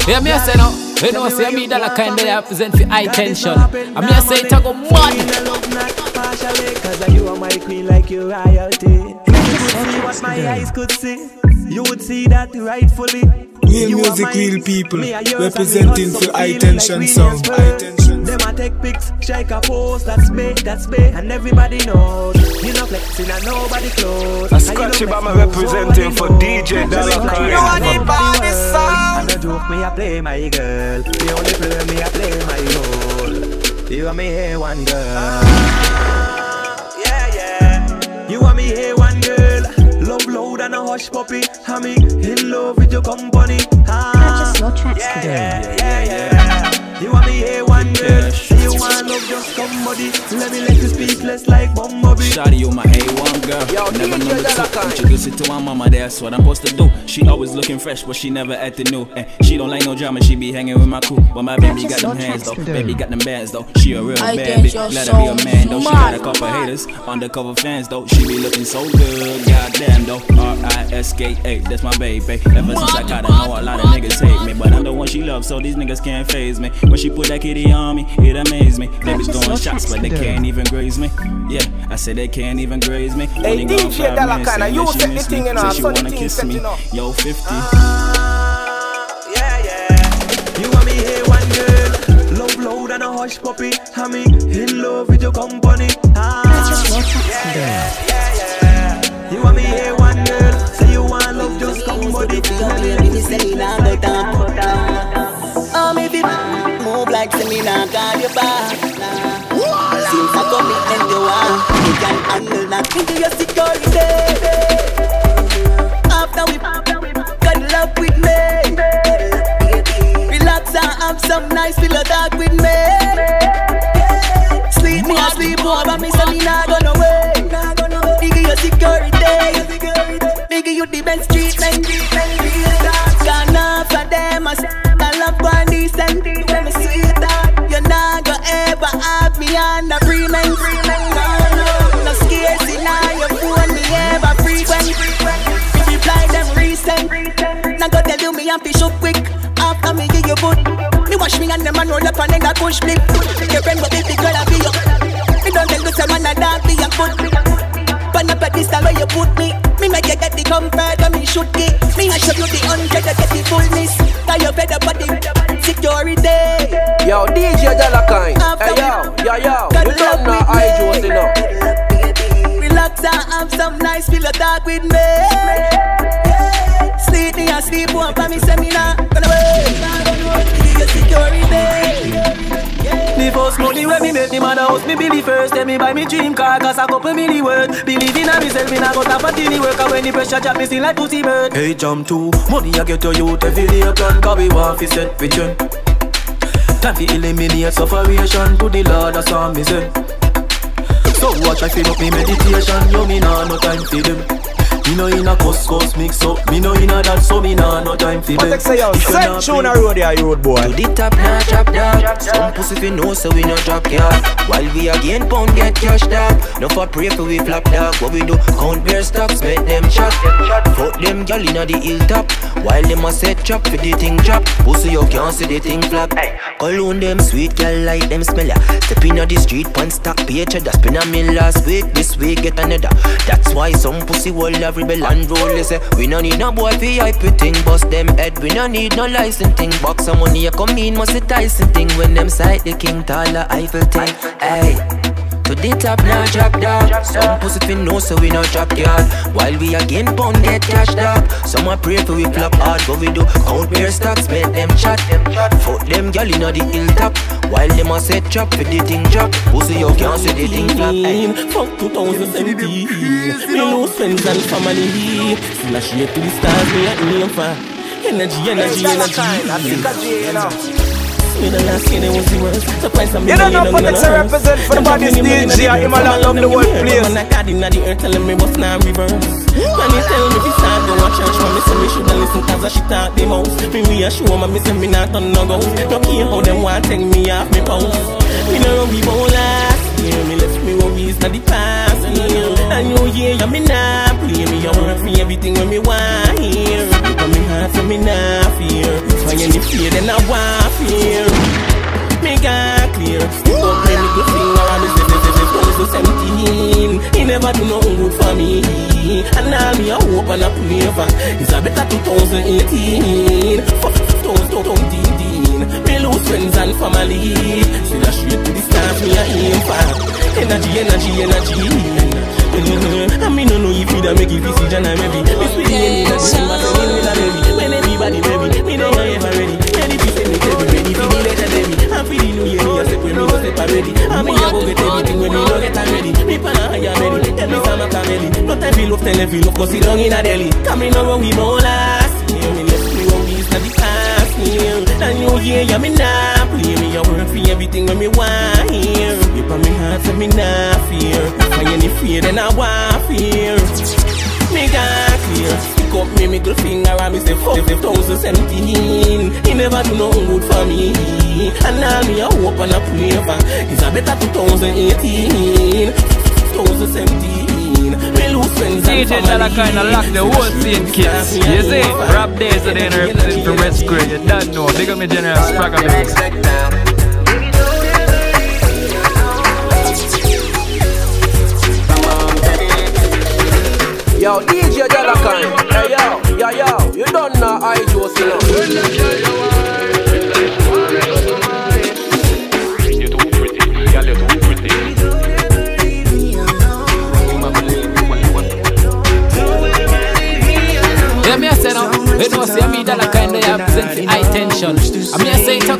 Speaker 11: Yeah, me a say no. You know, say me that a kind of represent for high tension. I me a say it a go mad.
Speaker 25: partially Cause of you are my queen like your royalty You could see what my eyes could see. You would see that rightfully
Speaker 9: Real
Speaker 25: You
Speaker 9: music, real people,
Speaker 25: yours,
Speaker 9: representing for high
Speaker 25: feeling
Speaker 9: tension
Speaker 25: we
Speaker 9: sound,
Speaker 25: just
Speaker 9: high
Speaker 25: first. Them I take pics, shake a pose, that's me, that's me And everybody knows. You know flexing and nobody close.
Speaker 1: A scratchy by my representing for DJ Dallar Coin.
Speaker 25: You are the baddest song And the joke me I play my girl. The only play me I play my role. You are me here one girl Love loud and a hush puppy I'm in love with your company ah.
Speaker 19: Purchase your tracks
Speaker 25: yeah,
Speaker 19: today.
Speaker 25: Yeah, yeah, yeah You are me here one girl See you want love just somebody Let me let you speak less like Bumblebee
Speaker 26: Shawty, you my A1 girl.
Speaker 25: Yo,
Speaker 26: never
Speaker 25: DJ
Speaker 26: number
Speaker 25: Dollar
Speaker 26: two.
Speaker 25: Kind.
Speaker 26: Introduce it to my mama, that's what I'm supposed to do. She always looking fresh, but she never acting new. And she don't like no drama, she be hanging with my crew. But my baby got them hands though, baby got them bands though. She a real
Speaker 19: I
Speaker 26: bad
Speaker 19: think
Speaker 26: bitch, let her be a man though. She got a couple haters, undercover fans though. She be looking so good, goddamn though. R I S K A, that's my baby. Ever since I got her, know a lot of niggas hate me, but I'm the one she loves, so these niggas can't phase me. When she put that kitty on me, it amazed me. They be throwing shots, but they can't even graze me. Yeah, I said they can't even graze me.
Speaker 27: Hey,
Speaker 26: Only gone
Speaker 27: DJ
Speaker 26: five minutes,
Speaker 27: Kind,
Speaker 26: saying
Speaker 27: you
Speaker 26: she
Speaker 27: set the thing
Speaker 26: me.
Speaker 27: in
Speaker 26: Say
Speaker 27: her,
Speaker 26: she
Speaker 27: so the
Speaker 26: wanna
Speaker 27: thing
Speaker 26: kiss
Speaker 27: set
Speaker 26: me.
Speaker 27: you.
Speaker 26: Yo, 50.
Speaker 25: Yeah, yeah. You want me here one girl Love loud and a hush puppy I'm me in love with your company ah. yeah, yeah, yeah, yeah. You want me here one girl Say you want love just somebody
Speaker 28: Oh, me fit like seminar, call you back. Since I commitment you want, you can handle that into your security. After we cuddle up with me, relax and have some nice pillow talk with me. Go tell you me I'm fish up quick. After me give you food, me wash me and them and roll up and then I push flip. Your friend go if the girl I be up. Me don't tell you say man a dog be a foot. Pan up at this where you put me Me make you get the comfort when me shoot it Me I show you the hundred to get the fullness Cause you fed up at the security
Speaker 27: Yo, DJ Kind. Hey, yo, yo, yo. You don't know I Jones, you know.
Speaker 28: Relax and have some nice pillow talk with me And sleep over me nah gonna wait Give you security
Speaker 29: The first money when me make the man house, me believe first. Then me buy me dream car, cause a couple milli worth. Believe in myself, me nah go stop at any work. And when the pressure drop, me sing like pussy bird. Hey, jump to money I get to youth every day plan, cause we want fi set vision. Time fi eliminate sufferation to the Lord, that's all me say. So watch I fill up me meditation, yo me nah no time for them. Me no in a cuss cuss mix up, me no in a that, so me nah no time for them.
Speaker 14: What say yo,
Speaker 29: If
Speaker 14: set tune a
Speaker 29: play-
Speaker 14: road there, road boy.
Speaker 29: To the top, nah drop dog. Some pussy fi know so we no drop yard. While we again pound get cash dog. No for pray for we flop dog. What we do? Count bear stocks, make them shot. Fuck them gal inna the hilltop. While them a set trap for the thing drop. Pussy you can't see the thing flap. Cologne them sweet gal like them smell ya. Step inna the street, pan stack pay cheddar. Spin a mill last week, this week get another. That's why some pussy will have rebel and roll. They say we no need no boy fi hype it thing. Bust them head, we no need no license thing. Box some money, I come in, must it Tyson thing. When them sight the king taller Eiffel thing. Hey. To the top, now drop down. Some pussy fi know so we not drop yard. While we again pound get cashed up. Some a pray for we flop hard, but we do count pair stocks, make them chat. Fuck them gal inna the hill top. While them a set trap for the thing drop. Pussy you can't see the thing flop. Ay.
Speaker 16: Fuck 2017 Me lose friends and family Still a shake to the stars me at name for Energy, energy, energy me the last year, was the worst. Surprise, I'm
Speaker 9: You don't know Phoenix to represent for the body DJ. Him alone love the world place.
Speaker 16: Man, I got in the earth telling me what's now reverse. When he tell me this time, go watch church, man, me say me shoulda listen 'cause she talk the most. Me reassure me, me say me not on no go. No care how them want take me off me post. Me know we won't last year. Me left me worries not the past. And you yeah, yeah, me nah play me. I work for everything when me want here. But me heart so me nah fear. I any fear, then I want fear. Me got clear. Stick up my little finger and say, say, say, say, close to 17. He never do nothing good for me. And now me a hope and a pray for. It's a better 2018. Fuck 2018. Me friends and family. See that straight to the stars me a for. Energy, energy, energy. Mm-hmm. I mean, no, no, if you don't make it decision, I'm heavy. Me sweet energy, but I'm in with a baby. When everybody baby, me know I ever ready. Many people say me tell me ready for the legendary. I'm the new a step when me go step already. I mean, I go get everything when me no get ready. Me pan a higher ready, tell me some a comedy. Not every love, tell every love, cause it long in a deli. Come in we won't last. And you hear, yeah, me nah play me. I work for everything when me want here. Grip on me heart, so me nah fear. If I any fear, then I want fear. Me got clear. Stick up me middle finger and me say fuck 2017. He never do nothing good for me. And now me a hope and a pray for. It's a better 2018. 2017.
Speaker 2: DJ Dalla kinda lock the whole scene, kids. You see, rap days today and represent from Red Square. You don't know. Big up me General Spragga Benz.
Speaker 14: Yo, DJ Dallar Coin. Hey yo, yo, yo, you don't know I just you know,
Speaker 18: see me that kind of represent the high tension. I mean, I say it a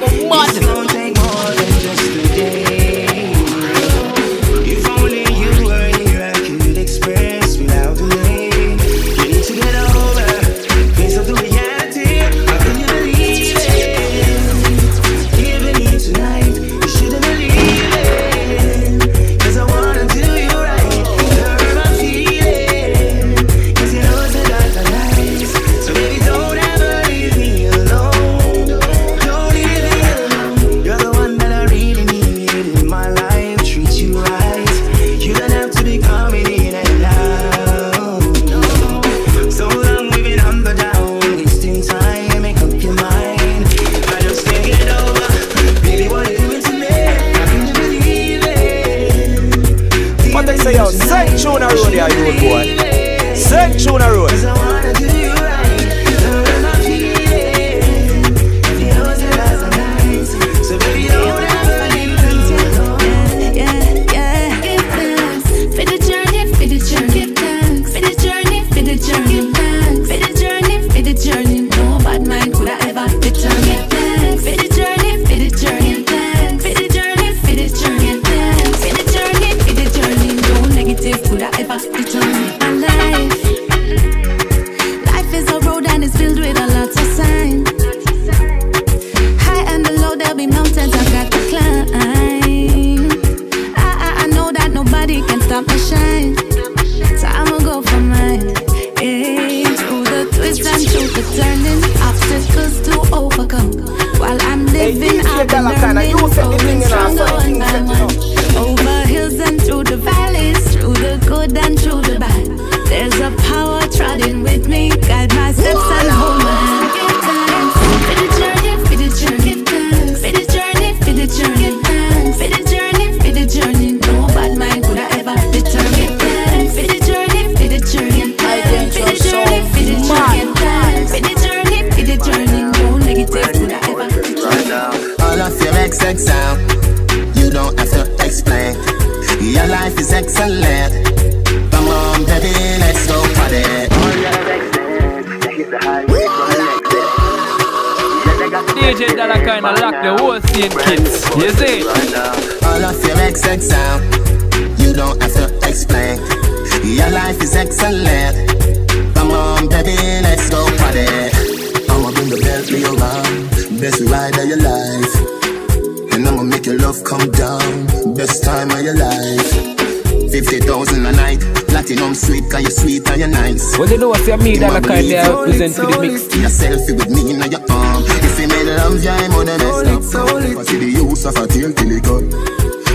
Speaker 30: and
Speaker 24: you're nice.
Speaker 14: Well, you know what's your me that I kind of represent for the mix.
Speaker 24: Your selfie with me in your arm. If you made love, yeah, I'm on the best up. But see the use of a tail till it cut.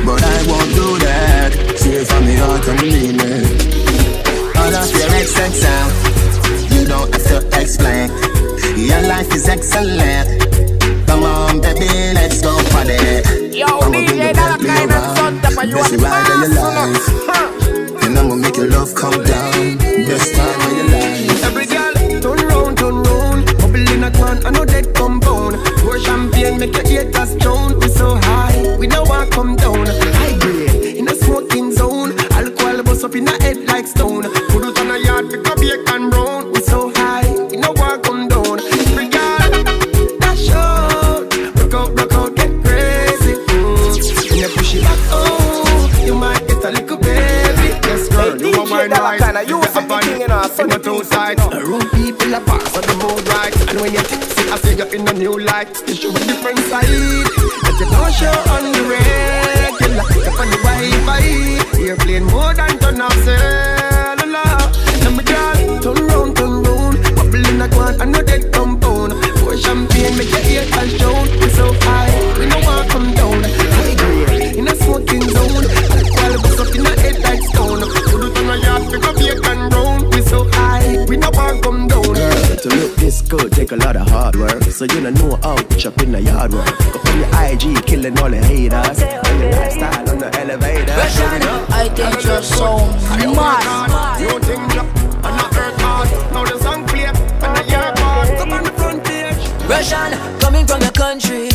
Speaker 24: But I won't do that. Straight from the heart and mean it. All of your XX sound, you don't have to explain. Your life is excellent. Come on, baby, let's go party.
Speaker 22: Yo,
Speaker 24: I'ma bring
Speaker 22: DJ
Speaker 24: the
Speaker 22: Dollar
Speaker 24: Bentley
Speaker 22: Kind and
Speaker 24: around.
Speaker 22: Son Tapa, you
Speaker 24: Best
Speaker 22: are the
Speaker 24: ride of your love come down. Best time of your life.
Speaker 10: Every girl turn round, turn round. Bubble in a can, I know dead compound. Pour champagne, make your haters drown. We so high, we know want come down. High grade in a smoking zone. Alcohol bust up in a head like are pass on the mood right. And when you tipsy, I see you in a new light. You show a different side. But you don't show on the regular. Up on the Wi-Fi. You're playing more than turn off cellular. Now my girl, turn round, turn round. Bubble in a quan, I know dead compound. Pour champagne, make your ear all shown. We so high, we no want come down. High grade, in a smoking zone. Alcohol bust up in a head like stone. Put it on a yard, pick up bake and round. We so high, we no want come down.
Speaker 31: To look this good take a lot of hard work. So you don't know chop in the yard work. Go on your IG, killing all the haters. And your lifestyle on the elevator.
Speaker 19: I think you're so mad.
Speaker 10: You think you and not earth hard. Now the song play and the year part. Come on the front page.
Speaker 32: Russian, coming from the country.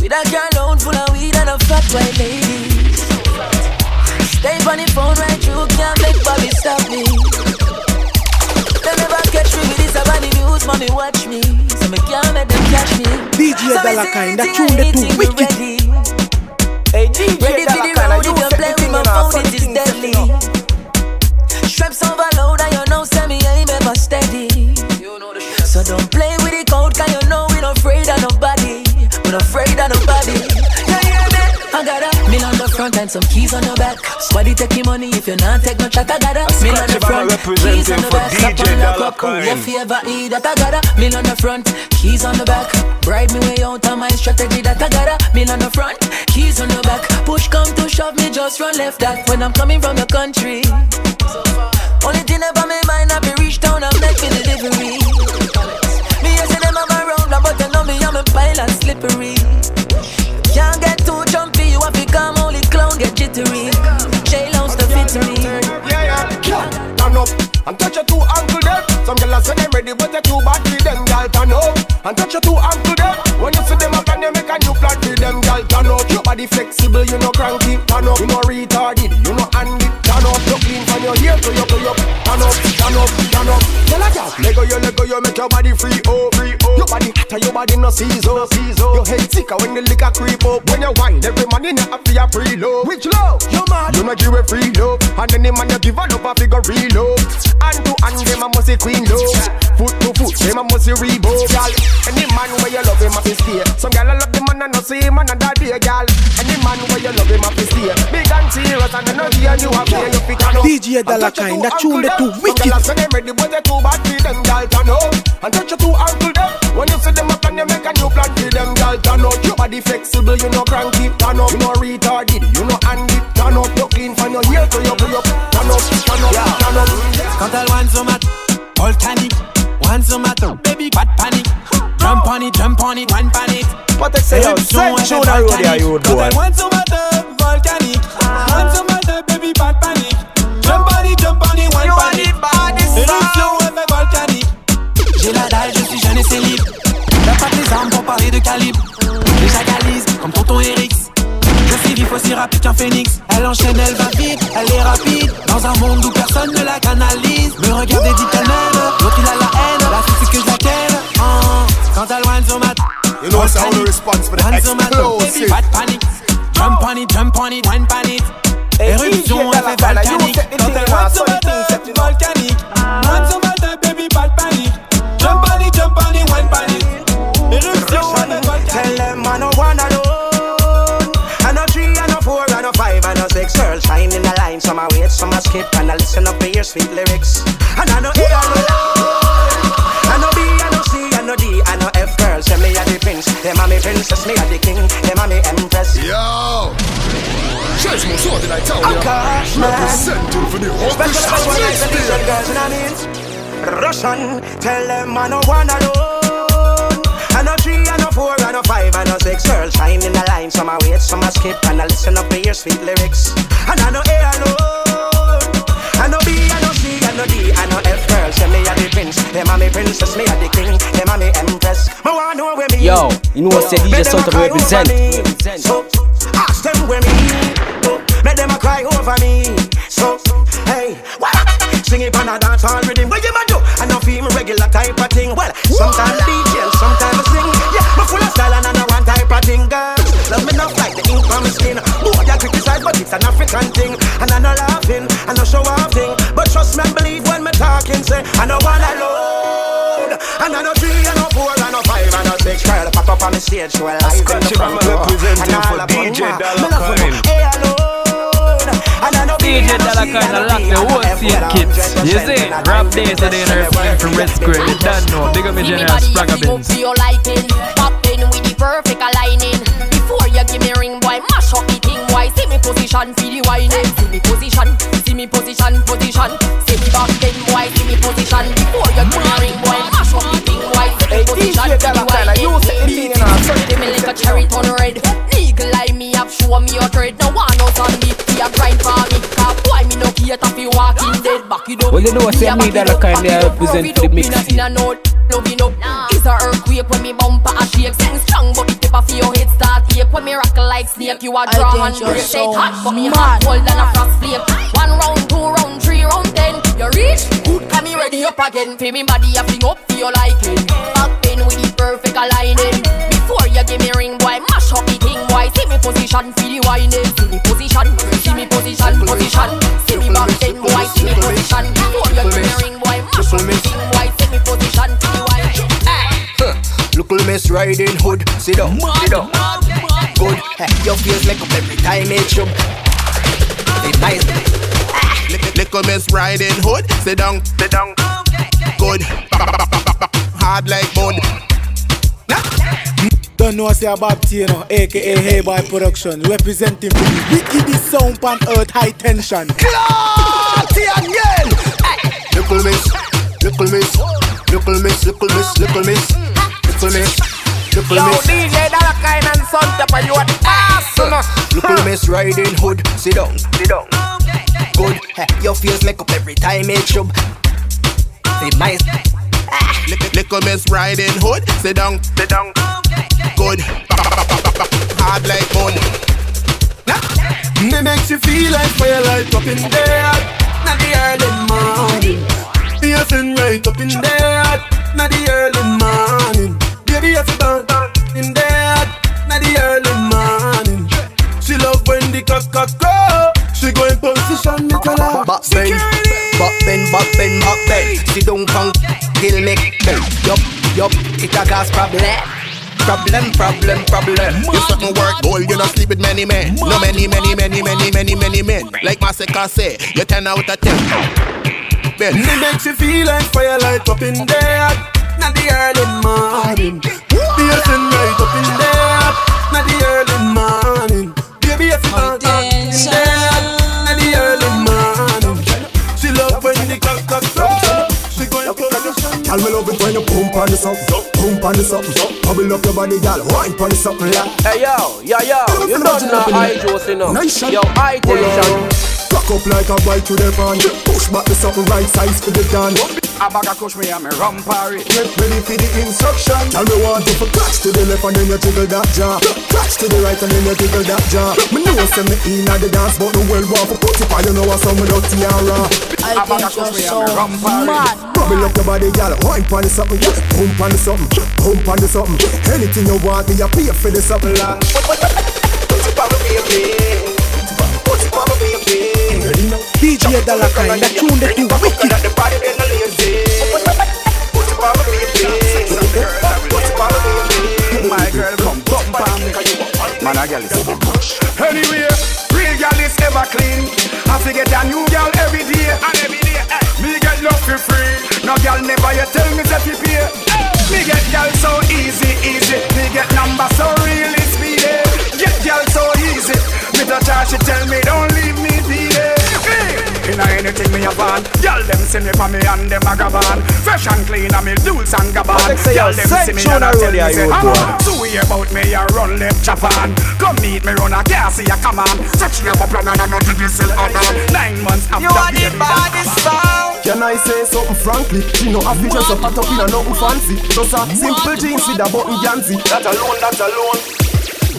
Speaker 32: With a girl load full of weed and a fat white lady. Stay on the phone right through, can't make Bobby stop me. About the news, mommy watch me. So me can't make them catch me.
Speaker 4: DJ
Speaker 32: So me
Speaker 4: Dollar
Speaker 32: say
Speaker 4: Kind, that tune they
Speaker 32: anything,
Speaker 4: too
Speaker 32: we
Speaker 4: wicked.
Speaker 32: ready.
Speaker 4: Hey, DJ
Speaker 32: Ready for the
Speaker 4: Kind,
Speaker 32: road,
Speaker 4: you
Speaker 32: if you
Speaker 4: set
Speaker 32: play
Speaker 4: the
Speaker 32: with my
Speaker 4: thing in our
Speaker 32: phone, it is
Speaker 4: something
Speaker 32: deadly. Straps overload and you know send me aim ever steady. So don't front and some keys on the back. Squaddy take your money if you not take no chat. I got a mill on the front, keys on the back. Stop on lock
Speaker 1: Dollar
Speaker 32: up. Ooh,
Speaker 1: Kind.
Speaker 32: If you ever eat that, I got a mill on the front, keys on the back. Bribe me way out of my strategy that I got a mill on the front, keys on the back. Push come to shove me, just run left that when I'm coming from the country. Only thing about me mind, I be reach down and make me delivery. Me I say them have a round, but you know me I'm a pilot slippery. Jittery. Jail house to fit me.
Speaker 10: Yeah, yeah. Turn up and touch your two ankle there. Some girls say they ready, but they too bad for them. Girl, turn up and touch your two ankle there. When you see them up and they make a new plan for them. Girl, turn up. Your body flexible, you know cranky. Turn up, you know retarded, you know handy. Turn up, you clean from your hair to your to your. Turn up, turn up, turn up. Tell a girl, Lego you, Lego you, make your body free, oh, free. Your body hotter, your body no oh. Your head sicker when the liquor creep up. When you wine, every man in have to free love. Which love? You mad? You not give a free love. And any man you give a love, a figure real love. Hand to hand, them a must say queen love. Foot to foot, them a must say rebound, girl. Any man where you love him, a fi stay. Some girl I love the man and no see him another day, girl. Any man where you love him, a fi stay. Big and serious and I know the and you have here, you fi turn up.
Speaker 4: DJ Dallar Coin, that tune they too wicked.
Speaker 10: Some girls say they ready, but they too bad for them, girl. Turn up and touch your two ankle them. When you see them up and you make a new plan for them, girl. Turn up, your body flexible, you know cranky. Turn up, you know retarded, you know handy. Turn up, you clean from your hair to your to your. Turn up, turn up, turn up.
Speaker 7: Quand elle wine sur ma volcanique, wine sur ma baby pas de panique. Jump on it, jump on it, wine pan it.
Speaker 4: What I say, yo, send tune a road there, you
Speaker 7: Quand
Speaker 4: boy.
Speaker 7: elle wine sur ma volcanique, wine sur ma baby pas de c'est libre. Y'a pas les armes pour parler de calibre. Les jagalise comme tonton Erix. Je suis vif
Speaker 26: aussi rapide qu'un phénix. Elle enchaîne, elle va vite, elle est rapide. Dans un monde où personne ne la canalise. Me regarder dit qu'elle m'aime, l'autre il a la haine. La fille c'est que je la ken. Oh, quand elle wine sur ma
Speaker 25: You know how the response for the explosive.
Speaker 26: Pas de panique. Jump on it, jump on it, wine pan it. Éruption, elle fait volcanique. Quand elle wine sur ma volcanique. Wine sur
Speaker 22: I no six. Girls shine in the line, some I wait, some I skip, and I listen up to your sweet lyrics. And I no A, I no I no B, I no C, I no D, I no F. Girls, say me a the prince, them a me princess, me a the king, them a me empress.
Speaker 25: Yo. Church mon soir, did I tell
Speaker 22: course, oh, man.
Speaker 25: Representing for the
Speaker 22: Special, special,
Speaker 25: official
Speaker 22: nice edition, girls, you know what I mean? Russian, tell them I no one alone. I no three, four, I no five, I no six. Girls shine in the line, some I wait, some I skip, and I listen up to your sweet lyrics. And I no A alone. I no B, I no C, I no D, I no F. Girls, say me a the prince, them a me princess, me a the king, them a me empress. Me want know where me.
Speaker 27: Yo, you know what say DJ
Speaker 22: Make them
Speaker 27: Soto
Speaker 22: a cry over
Speaker 27: represent.
Speaker 22: me. So ask them where me. Make them a cry over me. So hey, what? Sing it on a dance hall rhythm. What you ma do? I know feel regular type of thing. Well, sometimes DJ, and sometimes I sing. Yeah, me full of style and I know one type of thing, girls. Love me enough like the ink on my skin. Boy, I criticize, but it's an African thing. And I know laughing, I know show off thing. But trust me, and believe when me talking, say I know one alone. And I know three, I know four, I know five, I know six. Girl, pop up on the stage, show a live in the
Speaker 1: Scotchy
Speaker 22: front
Speaker 1: Bama
Speaker 22: row.
Speaker 1: representing for DJ.
Speaker 22: Dallar
Speaker 1: Coin.
Speaker 22: Hey, alone. And I know
Speaker 2: DJ Dallar Coin of lock the whole scene kids. You see, rap days are there representing for Red Square. You don't know. Big up me general Spragga Benz.
Speaker 33: your liking. Pop in with the perfect aligning. Before you give me ring, boy, mash up the thing, boy. See me position, feel the whining. See me position, see me position, position. See me back then, boy, see me position. Before
Speaker 27: Well, you know what, say me
Speaker 33: back it
Speaker 27: Kind
Speaker 33: back it
Speaker 27: represent the mix.
Speaker 33: in a- in a note, loving up. It's a earthquake when me bumper a shake. Sing strong, but the tip of your head start ache. When me rock like snake, you a draw and break. Say
Speaker 19: so
Speaker 33: hot, but me hot cold than a frost flake. One round, two round, three round, ten. You reach, good, come me ready up again. Feel me body a fling up for your liking. Back in with the perfect aligning. Before you give me ring, boy, mash up the thing, boy. See me position, feel the whining. See me position, see me position, position. Back then, boy, see me position. Before you give me ring, boy, mash up the thing, boy. See me position, feel the whining.
Speaker 22: Little Miss Riding Hood, sit down, sit down. Oh, Good, your face make up every time it show. It nice.
Speaker 24: Little Miss Riding Hood, sit down, sit down. Good, hard like bone.
Speaker 4: Don't know say about you know, aka Hey Boy Production, representing for the wickedest sound on earth, high tension.
Speaker 25: Clarty again. Little miss, little miss, little miss, little miss, little miss, little miss, little
Speaker 22: Yo,
Speaker 25: miss.
Speaker 22: DJ Dallar Coin and Son Tapa, you are awesome. Little Miss Riding Hood, sit down, sit down. Good, your face make up every time it show. Say my
Speaker 24: Little Miss Riding Hood, sit down, sit down. Good, hard like bone.
Speaker 3: Me makes you feel like firelight up in there Not the early morning. Piercing right up in there Not the early morning. Baby, if you burn in there Not the early morning. She love when the cock cock go She go in position, me tell her
Speaker 22: Back bend, back bend, back bend, back bend. Sit down, punk, kill me. Yup, yup, it a gas problem. Problem, problem, problem.
Speaker 24: You something work gold, you not sleep with many men. No many, many, many, many, many, many men. Like my Masika say, you 10 out of 10. Ben.
Speaker 3: Me makes you feel like firelight up in there Not the early morning Piercing right up in there Not the early morning Baby, if you want in there
Speaker 34: Girl, me love it when you pump on the something, pump on the something, bubble up your body, girl, wine on the something, yeah.
Speaker 27: Hey yo, yo yo, you don't know I Josie no. Yo, I tension.
Speaker 10: Back up like a bike to the van. Push back the something right size for the dance.
Speaker 35: A bag of kush me and me rum party.
Speaker 10: Get ready for the instruction. Tell me what you for clutch to the left and then you jiggle that jaw. Clutch to the right and then you jiggle that jaw. Me know say me in at the dance, but the world want for put it on. You know what some without tiara.
Speaker 19: I think you're so mad.
Speaker 10: Bubble up your body, girl. Wine pon the something, yeah. Pump on the something, pump on the something. Anything you want, me I pay for the something, lad. Put it on me, baby. Put it on me, baby. Ready now?
Speaker 4: DJ Dallar Coin, that tune that you wicked.
Speaker 35: Man, a girl is. Anyway, real girl is ever clean. I forget a new girl every day. And every day, eh. Me get love for free. No girl never you tell me that you pay. Me get girl so easy, easy. Me get number so really speedy. Get girl so easy. Me touch her, she tell me don't leave me. In anything me have on, y'all them see me for me and them a gaban. Fresh and clean, and me dudes and gaban.
Speaker 11: I say
Speaker 35: Y'all
Speaker 11: you're
Speaker 35: them see me and a tell
Speaker 11: already,
Speaker 35: me say,
Speaker 11: you
Speaker 35: "Ah,
Speaker 11: boy."
Speaker 35: so we about me a run left Japan. Come meet me run a car, see ya come on. Touch me up a plan and I know the still on. Nine months after
Speaker 14: You are the
Speaker 35: baby,
Speaker 14: baddest sound.
Speaker 10: Can I say something frankly? She know have just a pat up in a nothing fancy. Just a simple jeans with a button Yancy. That alone, that alone.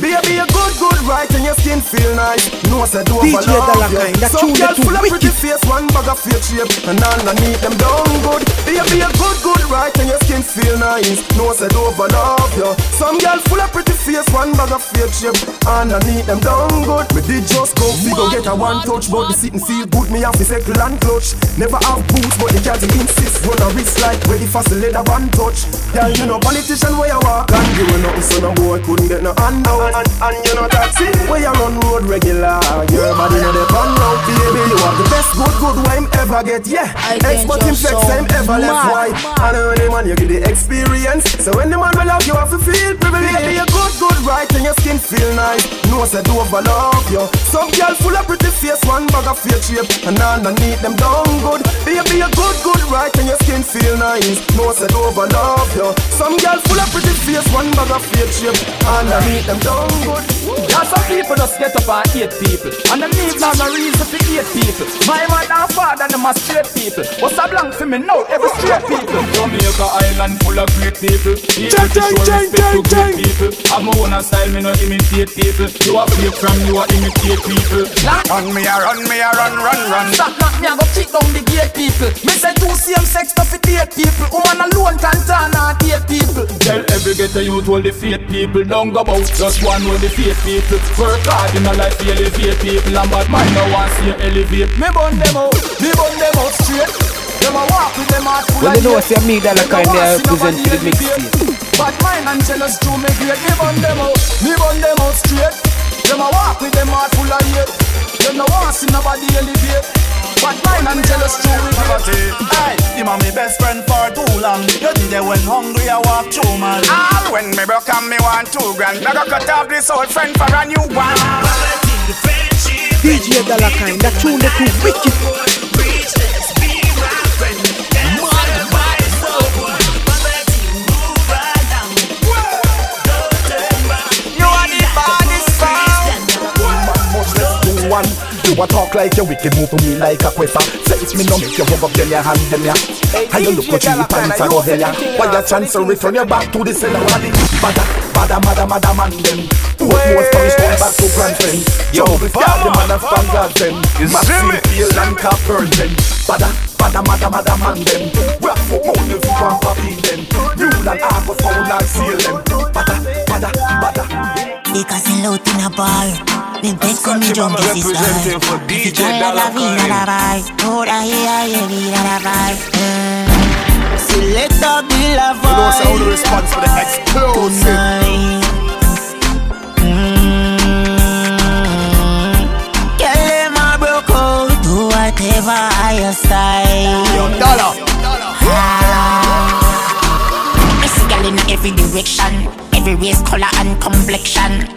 Speaker 10: Baby, a good, good right and your skin feel nice. No, say do
Speaker 4: DJ
Speaker 10: overlove
Speaker 4: Dallar Coin,
Speaker 10: you.
Speaker 4: that
Speaker 10: Some girl full of pretty face, one bag of fake shape, and underneath them down good. Baby, a good, good right and your skin feel nice. No, say do overlove you. Some girl full of pretty face, one bag of fake shape, underneath them down good. Me did just go figure get a one touch, but the sitting feel good. Me have to circle and clutch. Never have boots, but the girls insist. Run a wrist like ready for the leather one touch. Girl, you know politician where you walk and you know nothing, so no boy couldn't get no hand out. And, and you know taxi where you run road regular. Your body know the pan out, baby. You are the best good good him ever get, yeah. Ex but him flex time ever left white. And when the man you get the experience. So when the man will love you have to feel privileged. Baby, you good good right and your skin feel nice. No say do overlove you. Some girl full of pretty face, one bag of fake shape, and underneath them down good. Baby, you good good right and your skin feel nice. No say do overlove you. Some girl full of pretty face, one bag of fake shape, underneath them down good.
Speaker 35: Now some people just get up and hate people. And them need not no reason to hate people. My mother and father them are straight people. What's a blank for me now, every straight people. Jamaica island full of great people. People to show respect to great people. Have my own style, me no imitate people. You are fake from, you are imitate people. Run me a run, me a run, run, run. Stop not me a go kick down the gate people. Me say two same sex stuff for date people. Woman alone can turn and date people. Tell every ghetto youth all the fake people. Don't go about just one with the fake people. Work hard in a life to elevate people. And bad mind no one see you elevate. Me bun them out, me bun them out straight. Them a walk with them heart full
Speaker 11: When
Speaker 35: of
Speaker 11: you know
Speaker 35: hate.
Speaker 11: say me that
Speaker 35: Them
Speaker 11: kind of represent for the mixtape.
Speaker 35: Bad mind and jealous to me great. Me bun them out, me bun them out straight. Them a walk with them heart full of hate. Them no want see nobody elevate Bad mind and jealous to me great
Speaker 14: Hey, him and me best friend for too long. You did it when hungry, I walk through, man.
Speaker 35: Ah, when me broke and me want two grand Me go cut off this old friend for a new one
Speaker 4: DJ Dallar Coin, that tune that you wicked.
Speaker 14: You are the baddest sound.
Speaker 10: much less do one. You a talk like you wicked, move to me like a quiffer. Say me no make you hug up then your hand them ya. How you look at you pants and go hell ya. Why you chance to return your back to the cellar? What the bada bada bada man them. Put more stories going back to Branson. Yo, the man of Spangard them. Maxine Field and Capern them. Bada bada bada bada man them. Rap for money for one papi them. New and Argos found and seal them. Bada bada bada.
Speaker 36: Because in low in a bar Me beg con mi jump this is
Speaker 1: Representing for DJ
Speaker 36: la
Speaker 1: Dollar
Speaker 36: vida la
Speaker 1: Coin.
Speaker 36: vai Toda ella y vida la vai Selecta be la
Speaker 14: You know, say how the
Speaker 36: vai
Speaker 14: response for the explosive.
Speaker 36: Tonight whatever I style
Speaker 14: Yo, dollar.
Speaker 36: Miss girl in every direction, every race, color and complexion.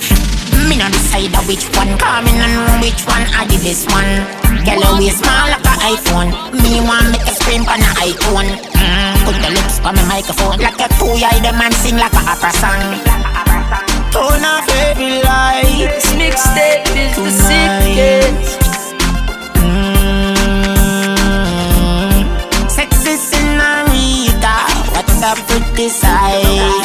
Speaker 36: Me not decide a which one coming and know which one are the best one. Girl always small like a iPhone. Me want make a scream on a iPhone. Mm, put the lips on my microphone like a two eye the man sing like a opera song. Turn off every light.
Speaker 18: Mixtape is the sickest.
Speaker 36: A pretty sight.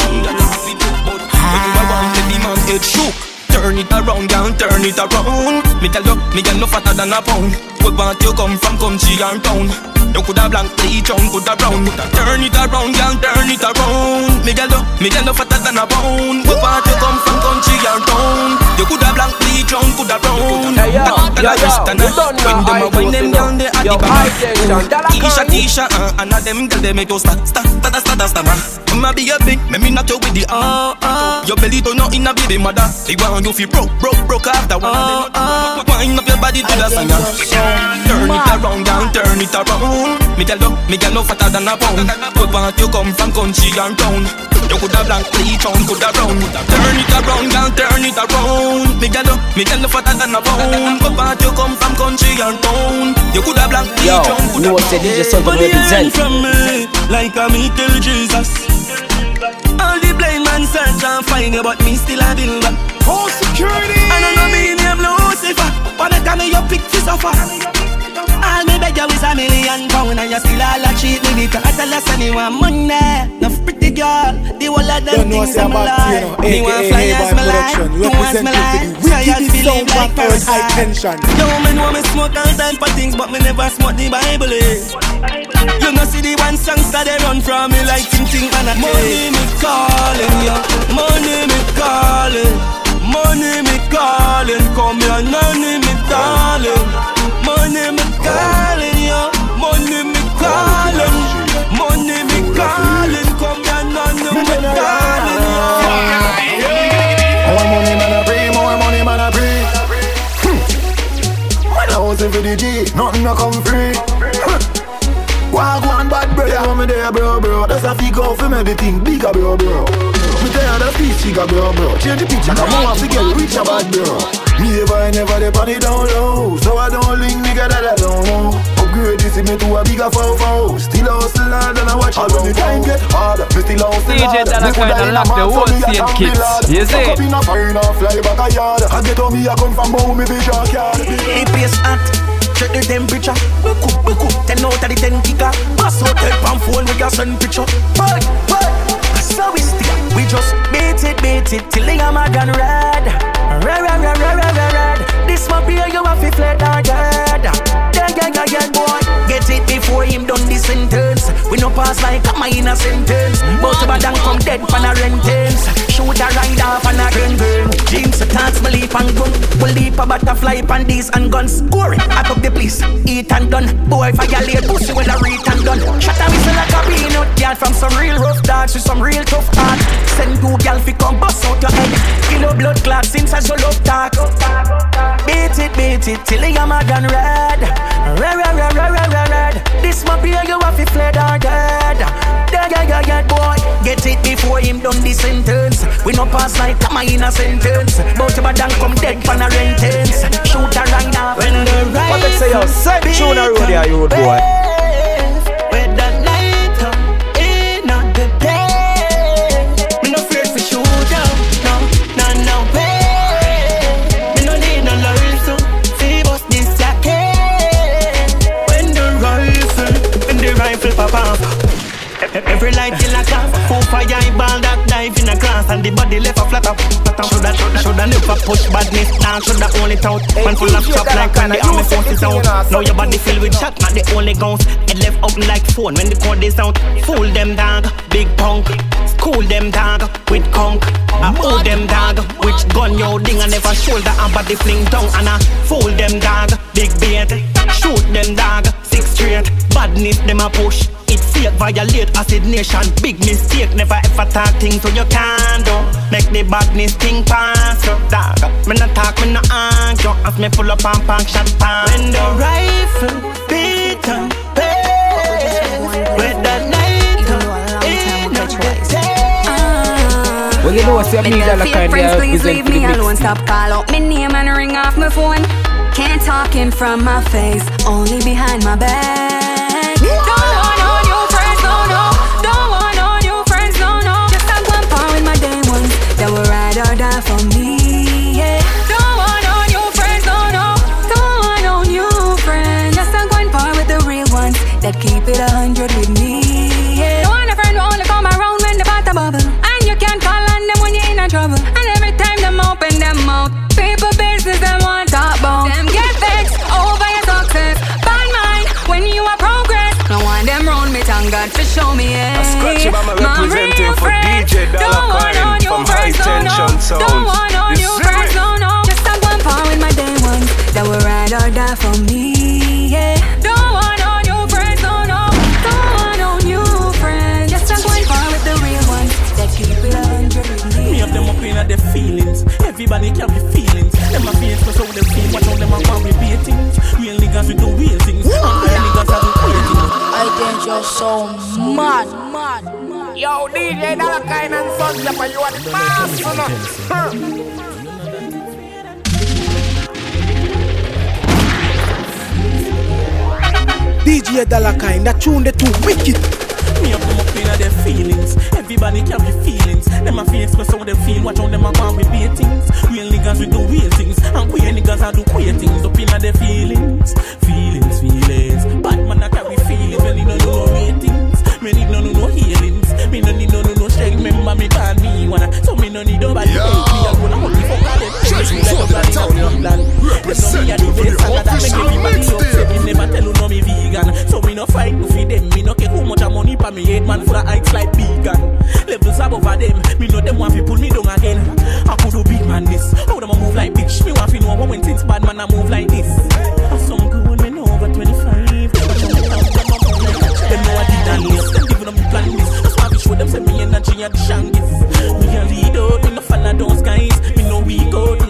Speaker 22: head shook. Turn it around, girl, turn it around. Me tell you, me girl no fatter than a pound. We want you come from country or town. You coulda blank, bleach on, coulda brown. Turn it around, girl, turn it around. Me girl, no- me girl no fatter than a pound. We want you come from country or town. You coulda blank, bleach on, coulda brown.
Speaker 27: Hey, yo, yo, yo, you don't know how
Speaker 22: a
Speaker 27: it
Speaker 22: when
Speaker 27: you
Speaker 22: down
Speaker 27: know.
Speaker 22: there
Speaker 27: Yo,
Speaker 22: the
Speaker 27: high
Speaker 22: back.
Speaker 27: tension, Dalla
Speaker 22: Tisha. Tisha, uh, and them girl they make you sta, sta, sta, sta, sta, sta, sta. I'ma be a big, me me not you with the ah ah. Your belly don't know in a baby mother. They want you fi broke, broke, broke after one. Ah ah. Wind up your body to the sun. Turn it around, down, turn it around. Me tell you, me girl no fatter than a pound. We want you come from country and town. You coulda blank, bleach on, coulda brown. Turn it around, down, turn it around. Me girl, no- me girl no fatter than a pound. We want you come from country and town. You coulda blank, bleach
Speaker 27: Yo,
Speaker 22: on, coulda
Speaker 27: you know say DJ Sultan
Speaker 22: Money
Speaker 27: represent.
Speaker 22: from me, like a me tell Jesus. All the blind man search and find you, but me still a bill back. Oh, security! I don't know me name Lucifer, but I can you pick this offer. All me beg you is a million pound and you still all a cheat me because I tell you say me want money, no pretty girl. The whole of them things I'm.
Speaker 4: Tino,
Speaker 22: Me want
Speaker 4: aka
Speaker 22: fly as
Speaker 4: Boy
Speaker 22: me
Speaker 4: Production,
Speaker 22: two as me
Speaker 4: the
Speaker 22: try believe like
Speaker 4: back high tension.
Speaker 22: Yo, me know me smoke all type of things, but me never smoke the Bible. Eh. You know see the one songster they run from me like ting ting and a Money me calling, yo. Money me calling. Money me calling. Come here, money me calling.
Speaker 3: Hustle for the G, nothing no come free. Walk one bad bro, yeah, me there bro bro. That's a for me the thing bigger bro bro. Me tell the speech figure bro bro. Change the picture, come on, to get rich bad bro. Me ever never the party down low, so I don't link nigga that I don't know. Upgrade this me to a bigger foul foul. Still hustle hard and I watch all when the time get harder. Me still hustle hard.
Speaker 2: Dalla
Speaker 3: Me coulda
Speaker 2: Khan
Speaker 3: in a
Speaker 2: unlock the whole
Speaker 3: me a
Speaker 2: scene,
Speaker 3: champion
Speaker 2: kids. You see?
Speaker 3: Fuck up in a fire, now fly back a yard. I get on me, I come from home, me be junkyard.
Speaker 22: The place hot, check the temperature. We cook, we cook, 10 out of the 10 kicker. Pass out help and phone with your son picture. But, but, so we still, we just beat it, beat it till the hammer gone red. Red, red, red, red, red, red, red. This my beer, you have to or dead. Yeah, yeah, yeah, yeah, boy. Get it before him done the sentence. We no pass like a minor sentence. But if I don't come dead pan a rentence. Shoot a ride off and a gun gun. Jeans, thoughts, my leap and gun. We leap a butterfly pan these and guns. Score I of the place. Eat and done. Boy, if I get violate pussy with a read and done. Shut a whistle like a peanut yard from some real rough dogs with some real tough heart. Send two gal fi come bust out your head. Kilo blood clot since I so love talk. Beat it, beat it till the hammer done red. Red, red, red, red, red, red, red. This my beer, you have to fled or dead. Yeah, yeah, yeah, yeah, boy. Get it before him done the sentence. We no pass like come in a sentence. But I don't come dead pan a rentence. Shoot a right now when the right.
Speaker 27: What they say, yo, send tune a road there, you boy.
Speaker 22: Every light in a class, full fire ball that dive in a glass and the body left a flat up. Shoulda, shoulda never push badness down, shoulda only tout. Man full of chop like when the army forces out. Now your body filled with shot, not the only guns. Head left open like phone when the cord is out. Fool them dog, big punk. School them dog with conk. I hold them dog, with gun yo ding I never shoulder and body fling down and I fool them dog, big bait. Shoot them dog, six straight. Badness them a push. It fake violate acid nation. Big mistake. Never ever talk things so you can't do. Make the badness thing pass you, dog. Me not talk, me not argue. As me pull up and pack shot pan. When the rifle beat on
Speaker 27: Well, you know, say me
Speaker 32: Me tell
Speaker 27: Dalla
Speaker 32: fake friends, please leave me alone. Stop call out my name and ring off my phone. Can't talk in from my face, only behind my back. Don't want no new friends, no, no. Don't want no new friends, no, no. Just a one par with my day ones that will ride or die for me. Yeah. Don't want no new friends, no, no. Don't want no new friends. Just a one par with the real ones that keep it a hundred with me. Trouble. And every time them open them mouth, people business them want talk about. Them get vexed over your success. Bad mind when you are progress. No one them round me, thank God for show me. Eh. it. Yeah.
Speaker 1: Scratchy Mama representing
Speaker 32: real
Speaker 1: for
Speaker 32: friends
Speaker 1: DJ Dallar
Speaker 32: don't want
Speaker 1: Coin
Speaker 32: on your
Speaker 1: from High
Speaker 32: friends, no, no.
Speaker 1: Tension Sounds.
Speaker 32: Don't want
Speaker 16: Everybody carry feelings. Them a feel express how them feel. Watch how them a go with beatings. Real niggas we do real things. And real niggas are do real things.
Speaker 19: I think you're so mad, mad, mad.
Speaker 37: Yo, DJ Dallar Coin and Sons, yeah, but you are the boss, you know. Huh.
Speaker 4: DJ Dallar Coin, that tune they too wicked.
Speaker 16: Me have them up in their feelings. Everybody carry feelings. Them a feel express how them feel. Watch how them a go with beatings. Real niggas we do real things. And queer niggas a do queer things. Up in their feelings. Feelings, feelings. Bad man a carry feelings. Me need no no ratings. Me need no no no healings. Me no need no no no strength. Remember me call me wanna. So me no need nobody help me. I go me like a blood in a Scotland. Represent for the official mixtape. Never tell you no me vegan. So me no fight feed them. Me no care how much money pa me hate man for the heights like vegan. Levels above of them. Me know them want to pull me down again. I could do big man this. How them a move like bitch. Me want to know when things bad man a move like this. Some good men over 25. Them know I did this. Them giving them the plan this. That's why I show them say me energy and the shangis. Me a lead out. Me no follow those guys. Me no weak out.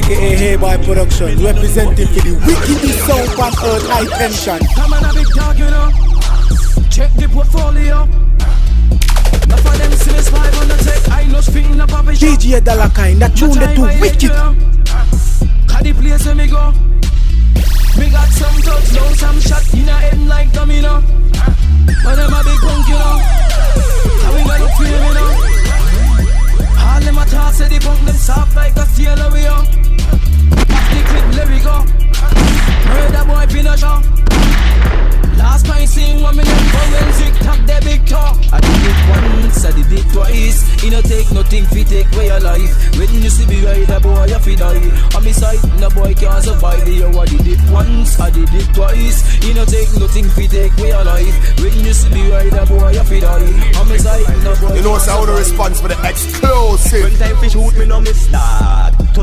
Speaker 4: Aka Hey Boy Production, representing for the wickedest sound on earth, high tension.
Speaker 26: Come on, a big dog, you know. Check the portfolio. Enough of them see me spy on the tech. I no spin in a puppy shop.
Speaker 4: DJ Dallar Coin, that tune they too wicked.
Speaker 26: Cause the place where me go. Me got some touchdown, some shot in a head like domino. But them a big punk, you know. And we got to feel, you know. All them a talk, say the punk, them soft like a steel away, yo. Off the clip, let we go. Murder boy, pin a shot. Last time sing one minute forensic talk the big talk. I did it once, I did it twice. You no take nothing fi take away your life. When you see me ride a boy, you fi die. On me side, no boy can't survive. Yo, I did it once, I did it twice. You no take nothing fi take away your life. When you see me ride a boy, you fi die. On me side, no boy.
Speaker 9: You know how the response for the exclusive.
Speaker 38: When time fi shoot me no miss start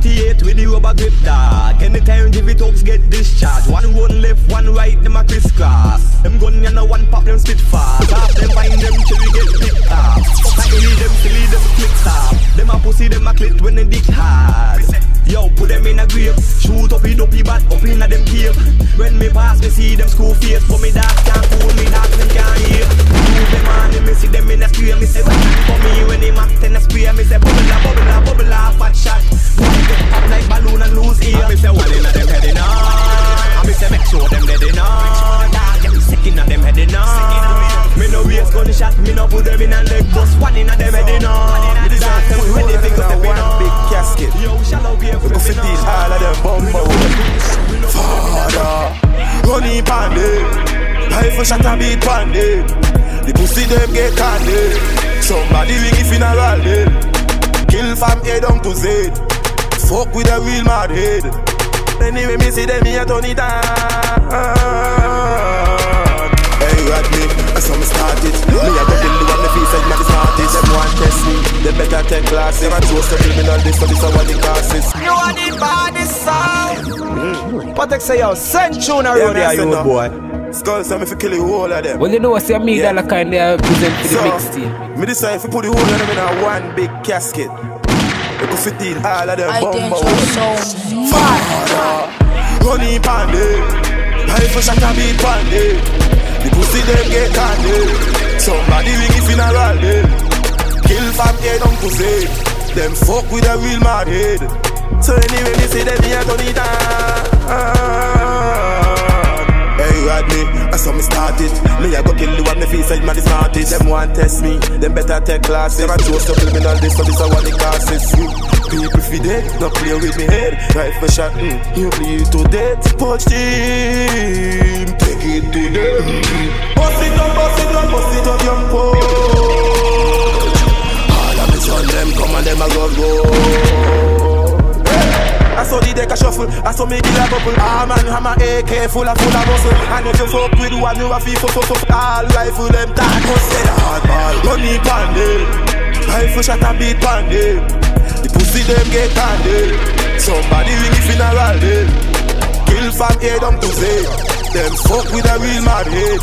Speaker 38: 38 with the rubber grip dog. Anytime it ups get discharged. One run left, one right, them a crisscross. Them gun you know one pop them spit fast. Half them find them till we get picked up. Fuck lead them lead them click stop Them a pussy, them a clit when they dick hard. Yo, put them in a grave. Shoot up it up, bat up in a them cave. When me pass, me see them school face But me dark can't fool me, dark them can't hear. Move them on, me see them in a square Me say, for me when they max ten a spray. Me say, bubble bubble bubble fat shot pop like balloon and lose ear Me say, one in a them heading on Me say, make sure them dead on Dog, get me sick in a them heading on Me no waste gunshot, me no put them in a leg Bust one in a them heading on Me dog, them ready to go step in on
Speaker 9: big casket.
Speaker 38: Yo, shallow
Speaker 9: We go fit in all of them bumper Father, running pandit Life for shot and beat pandit The pussy them get candy Somebody ring if in a rally Kill from A down to Z fuck with a real mad head. Anyway, me see them here turn it on. Hey, rat me, I saw me start it. Me a go build you on the face like my artist. Them want test me, they better take
Speaker 39: classes. Them a chose to criminal, this so this a what the classes.
Speaker 38: You are the baddest sound. What they say, yo, send tune around yeah, here, you boy.
Speaker 39: Skulls, I'm if you kill the whole of them.
Speaker 11: Well, you know what's see, me
Speaker 39: yeah.
Speaker 11: that kind of present for
Speaker 39: so, the
Speaker 11: mixtape.
Speaker 39: Me decide if you put the whole of them in a one big casket. You could fit in all ah, of them bumbo.
Speaker 19: dance so mad.
Speaker 39: Honey pande, life for shot a beat pande. The pussy them get candy. Somebody ring it funeral day. Kill from head down to say. Them fuck with a real mad head. So anyway, me say them here done it on. Hey Rodney, I saw me start it. Me I go kill the one me feel said man the smartest. Them want test me, them better take classes. Them a toast up criminal this, so this a what the causes. Mm. People fi dead, not play with me head. Right for shot, mm. you bleed to death. Punch team, take it to them. Bust it up, bust it up, bust it up, young coach. All of me son them come and them a go go. I saw the deck a shuffle, I saw me kill a couple. Ah, Arm and hammer AK full of full of muscle And if you fuck with one, you a feel fuck fuck fuck All rifle them say the hardball Money pan them, rifle shot and beat pan them The pussy them get candy Somebody ring the funeral them Kill from A down to Z. Them fuck with a real mad head.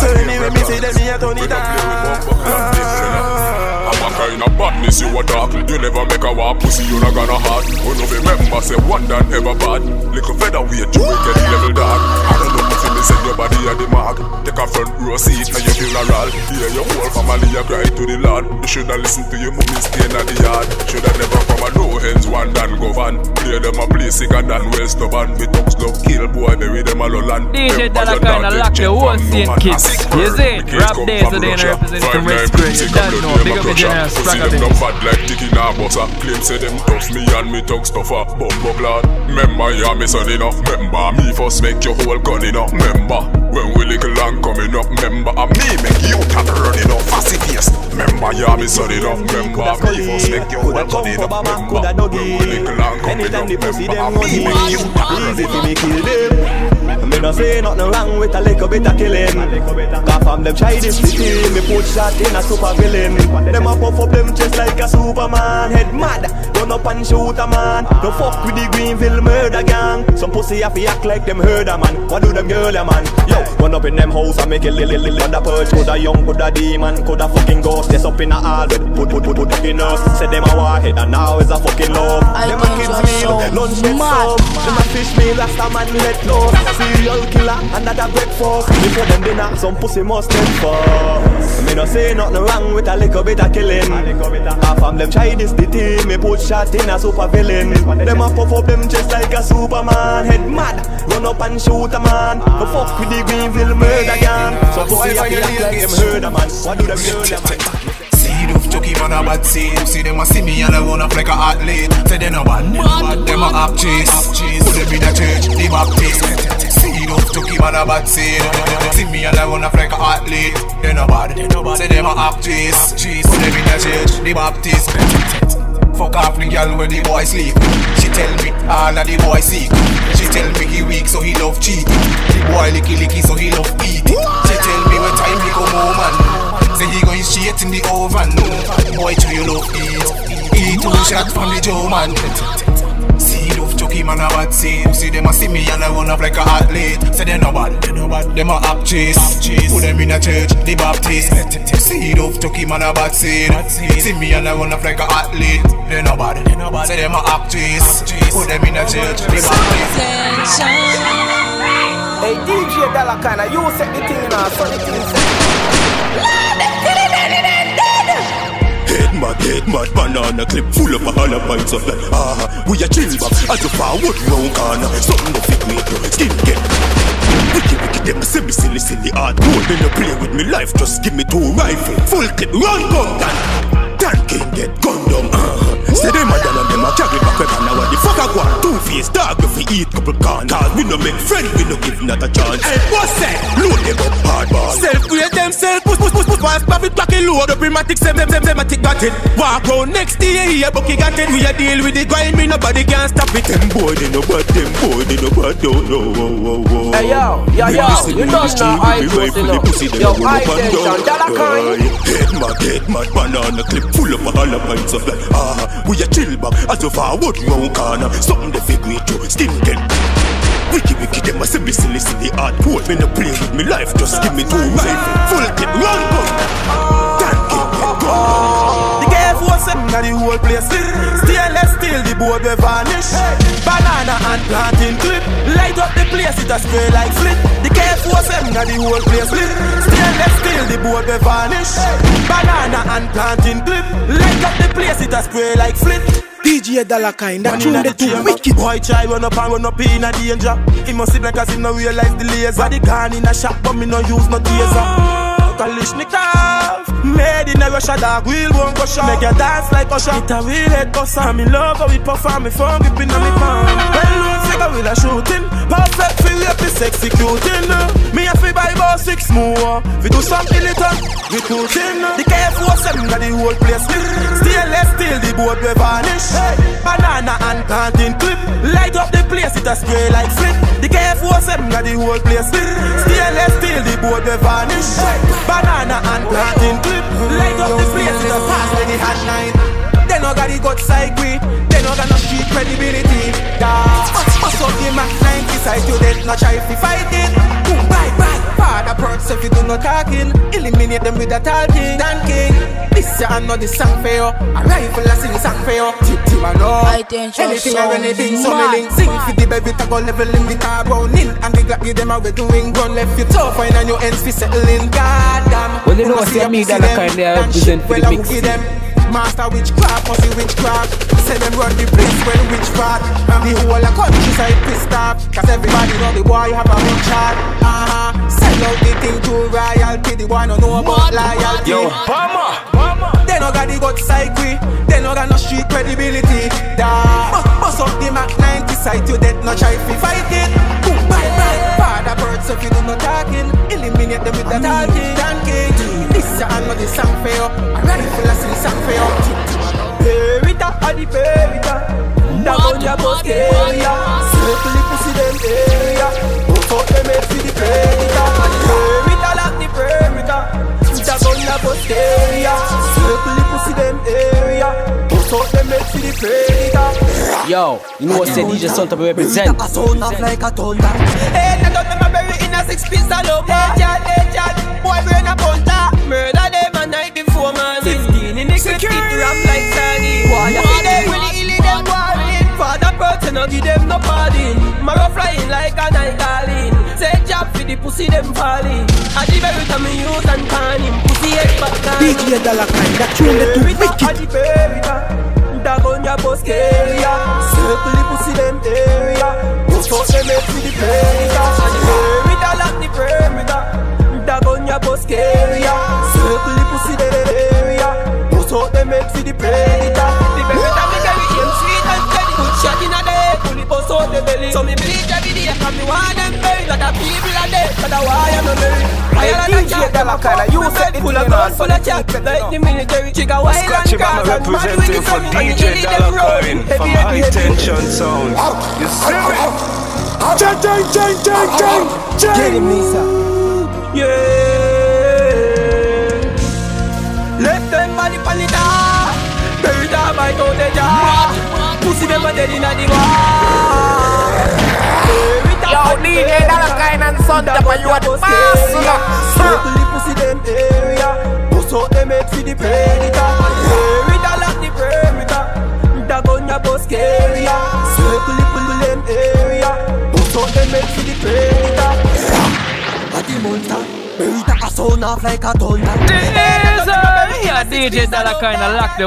Speaker 39: So anyway, me say them here turn it down.
Speaker 40: I'm a ah. Kind of badness you a talk You never make a walk pussy you not gonna hard. You know remember say one done ever bad. Little featherweight you will get level dark. I don't know if you send your body at the mark. Take a front row seat and you feel a roll Hear your whole family a cry to the Lord. You shoulda listen to your mommy staying at the yard. Shoulda never come a no hands one done go van. Hear them a play sicker than well stubborn. Me thugs love kill boy bury them all alone
Speaker 2: DJ Dallar kinda lock the whole scene kids. You see? Rap days today and represent from Red Square. You don't know. Big up your
Speaker 40: Pussy
Speaker 2: Spragga
Speaker 40: them no bad like Tiki nah butter Claim say them tough. Me and me thug stuffer uh, Bumbo glad. Remember ya me son enough Remember me first make your whole gun enough Remember when we little and coming up Remember a me make you tap running up. Fussy face. Remember ya me son enough Remember me first make your whole gun enough Remember when we little and coming up
Speaker 38: Anytime the pussy them
Speaker 40: Remember a me make you tap
Speaker 38: Easy
Speaker 40: running
Speaker 38: for
Speaker 40: up.
Speaker 38: me kill them. Me no say nothing wrong with a little bit of killing. Cause from them try this the team Me put shot in a super villain. Them a puff up them chest like a superman Head mad, run up and shoot a man. No fuck with the Greenville murder gang. Some pussy have to act like them heard a man. What do them girl a man? Yo, run up in them house and make it lil lil lil. On the perch, coulda young, coulda demon Coulda fucking ghost, just up in a hall with Put, put, put, put fucking us Say them a warhead and now is a fucking love Them a kids meal, lunch get
Speaker 19: mad.
Speaker 38: Them a fish meal, last a man let go. Serial killer, another breakfast. Before them dinner, some pussy must get fucked Me no say nothing wrong with a little bit of killing. Half of them try this the team, me put shot in a super villain. Them a puff up them chest like a superman. Head mad, run up and shoot a man. No fuck with the Greenville murder gang. Some pussy a feel like them a man. What do heard a man?
Speaker 9: Of Chucky a bad seed See them a see me and I up like a athlete Say they no bad, bad them a up chase Put them in a church, the Baptist. Seed of Chucky man a bad seed See me and I up like a athlete They no bad, say them a up chase Put them in a church, the Baptist. Fuck off the girl when the boy sleep. She tell me all of the boy seek. She tell me he weak so he love cheat. The boy licky licky so he love eat. She tell me when time he come home and Say he going straight in the oven. Boy too you love eat. Eat two shot from the Joe man. Seed of Chucky man a bad seed See them a see me and I run up like a athlete. Say they no bad, they no bad. Them a up chase. Put them in a church, the Baptist. Seed of Chucky man a bad seed See me and I run up like a athlete. They no bad, they no bad. Say them a up chase. Put them in a church, the Baptist.
Speaker 38: Hey DJ Dallar kinda, you set the thing now, so the thing
Speaker 39: mad, mad, banana clip full of a hollow bites of that. Ah, we a chill back as a forward round corner. Something to fit me, skin get. Wicked, wicked, them say me silly, silly hard. They no play with me life, just give me two rifle, full clip, run gun gun. Dan King get gunned down. Uh-huh. Say them a done and them a carry back weapon. Now what the fuck I want? Two face dog if we eat couple corn. Cause we no make friend, we no give not a chance. Hey, what's that? Load them up hard ball.
Speaker 41: Self create themself, push, push, push, push, wife, pop
Speaker 39: Have it back in load up Primatic them them them them got it Walk round next day here Bucky got it We a deal with the grind Me nobody can stop it Them boy they no bad Them boy they no bad Don't know whoa, whoa, whoa.
Speaker 27: Hey yo, yo, yo, you don't know I just know. Yo, I tension, Dallar Coin.
Speaker 39: Head mad, head mad, banana clip full of a hollow pints of that. Ah, we a chill back as a forward round corner. Something they figure to skin get. Wiki wiki them a me silly silly hard port. Me no play with me life, just give me two rifle, full clip, run gun.
Speaker 10: The K47 na the whole place Stainless steel, the board we vanish Banana and planting clip Light up the place, it a spray like flit The K47 na the whole place Stainless steel, the board we vanish Banana and planting clip Light up the place, it a spray like flit
Speaker 4: DJ Dallar Coin, that tune
Speaker 10: inna
Speaker 4: the
Speaker 10: the
Speaker 4: too wicked.
Speaker 10: Boy try run up and run up in a danger. He must see like as him no realize the laser. Body gone in a shop, but me no use no taser. Kalashnikov, made in a Russia dog, wheel won't go shot. Make you dance like Usher. It a real head bust. I'm in love how we perform, me phone gripping on me palm. Well figure with a shooting, perfect for rape is executing. Me a fi buy about six more. We do something little, recruiting. The K47 got the whole place lit. Stainless steel, the board we vanish. Banana and planting clip, light up the place, it a spray like flit. The K47 got the whole place lit. Stainless steel, the board we vanish. Banana and planting clip, light up the place, it a pass any hot night. They no got the guts like we no got no street credibility. Da Must up the Mac 90 side You dead no try fi fight it. Boom bye bye. Father perks if you do no talking. Eliminate them with a talking. Dan King This ya I know the song for you. A rifle a sing song for you. Tip tip I know. Anything or anything so me link Sing for the baby to go level in the car browning And the glad give them a way doing Run left you tough and on your ends fi settling God damn
Speaker 27: Well, you know what, see, me, Dallar Coin, they represent for the mix.
Speaker 10: Them Master witchcraft, must be witchcraft. Say them run the place well which part And the whole of countryside pissed off. Cause everybody know the boy have a rich heart Uh-huh. Sell out the thing to royalty. The one don't know about loyalty.
Speaker 1: Yo, Bama,
Speaker 10: They no got the guts like we They no got no street credibility. Da Bust up the Mac 90 side You dead no try fi fight it. Boom bye bye Father birds if you do no talking Eliminate them with the talking. Dan King This ya I know the song for you. A rifle a sing song for you. Perita a the perita. Da gun ya bust area. Circle the pussy them area. Put out them head for the predator. Perita lock the perimeter. Da gun ya bust area. Circle the pussy them area. Put out them head for the predator.
Speaker 27: Yo, you know what say DJ Santa represent.
Speaker 10: A sound off like a thunder. Hey, I don't them a bury in a six piece of love Hey, chat, hey, chat Boy, brain a punter Murder them a night before man 15 in the clip, it rap like Boy, you? see them really illy, them warning. Father person, no give them no pardon. Marrow flying like a night calling. Say job for the pussy, them falling. I the very time me use and can him Pussy head back down.
Speaker 4: DJ Kind, that tune the too wicked.
Speaker 10: Da gun ya bust area Circle the pussy them area. Push out them head to the perimeter. And the lock the perimeter Da gun ya bust area Circle the pussy them area Push out them head to the predator The perimeter me carry aim sweet and steady Good shot inna the head, pull it bust out the belly So me bleach every day, cause me want them buried Lot of people are dead, but I why I'm not married I
Speaker 27: Hey,
Speaker 10: am
Speaker 27: DJ Dallar Coin, you set the
Speaker 10: full of
Speaker 27: tune
Speaker 10: gun,
Speaker 27: on
Speaker 10: full of chat Like the military trigger, wild
Speaker 1: Scratchy
Speaker 10: and
Speaker 1: Bama
Speaker 10: cars and mad with the
Speaker 1: representing for
Speaker 10: sun, and
Speaker 1: DJ
Speaker 10: you kill them
Speaker 1: Dollar
Speaker 10: road.
Speaker 1: Coin
Speaker 10: Heavy,
Speaker 1: from
Speaker 10: heavy,
Speaker 1: High. Tension Sound. You see me?
Speaker 4: Jang, jang, jang, jang, jang, jang.
Speaker 27: Get him, Nisa.
Speaker 10: Yeah. Left them body pan it off. Bury the bite out the jaw. Pussy them a dead inna the war.
Speaker 37: Yo, DJ Dallar Coin and Son Tapper, you are the boss, you know.
Speaker 10: Circle the pussy them area. Push out them head for the predator. Perimeter lock the perimeter. Da gun ya bust area. Circle the pussy them area. Push out them head for the predator. The monster, Berita a sound off like a thunder.
Speaker 2: This is uh, yeah, DJ Dallar Coin of lock the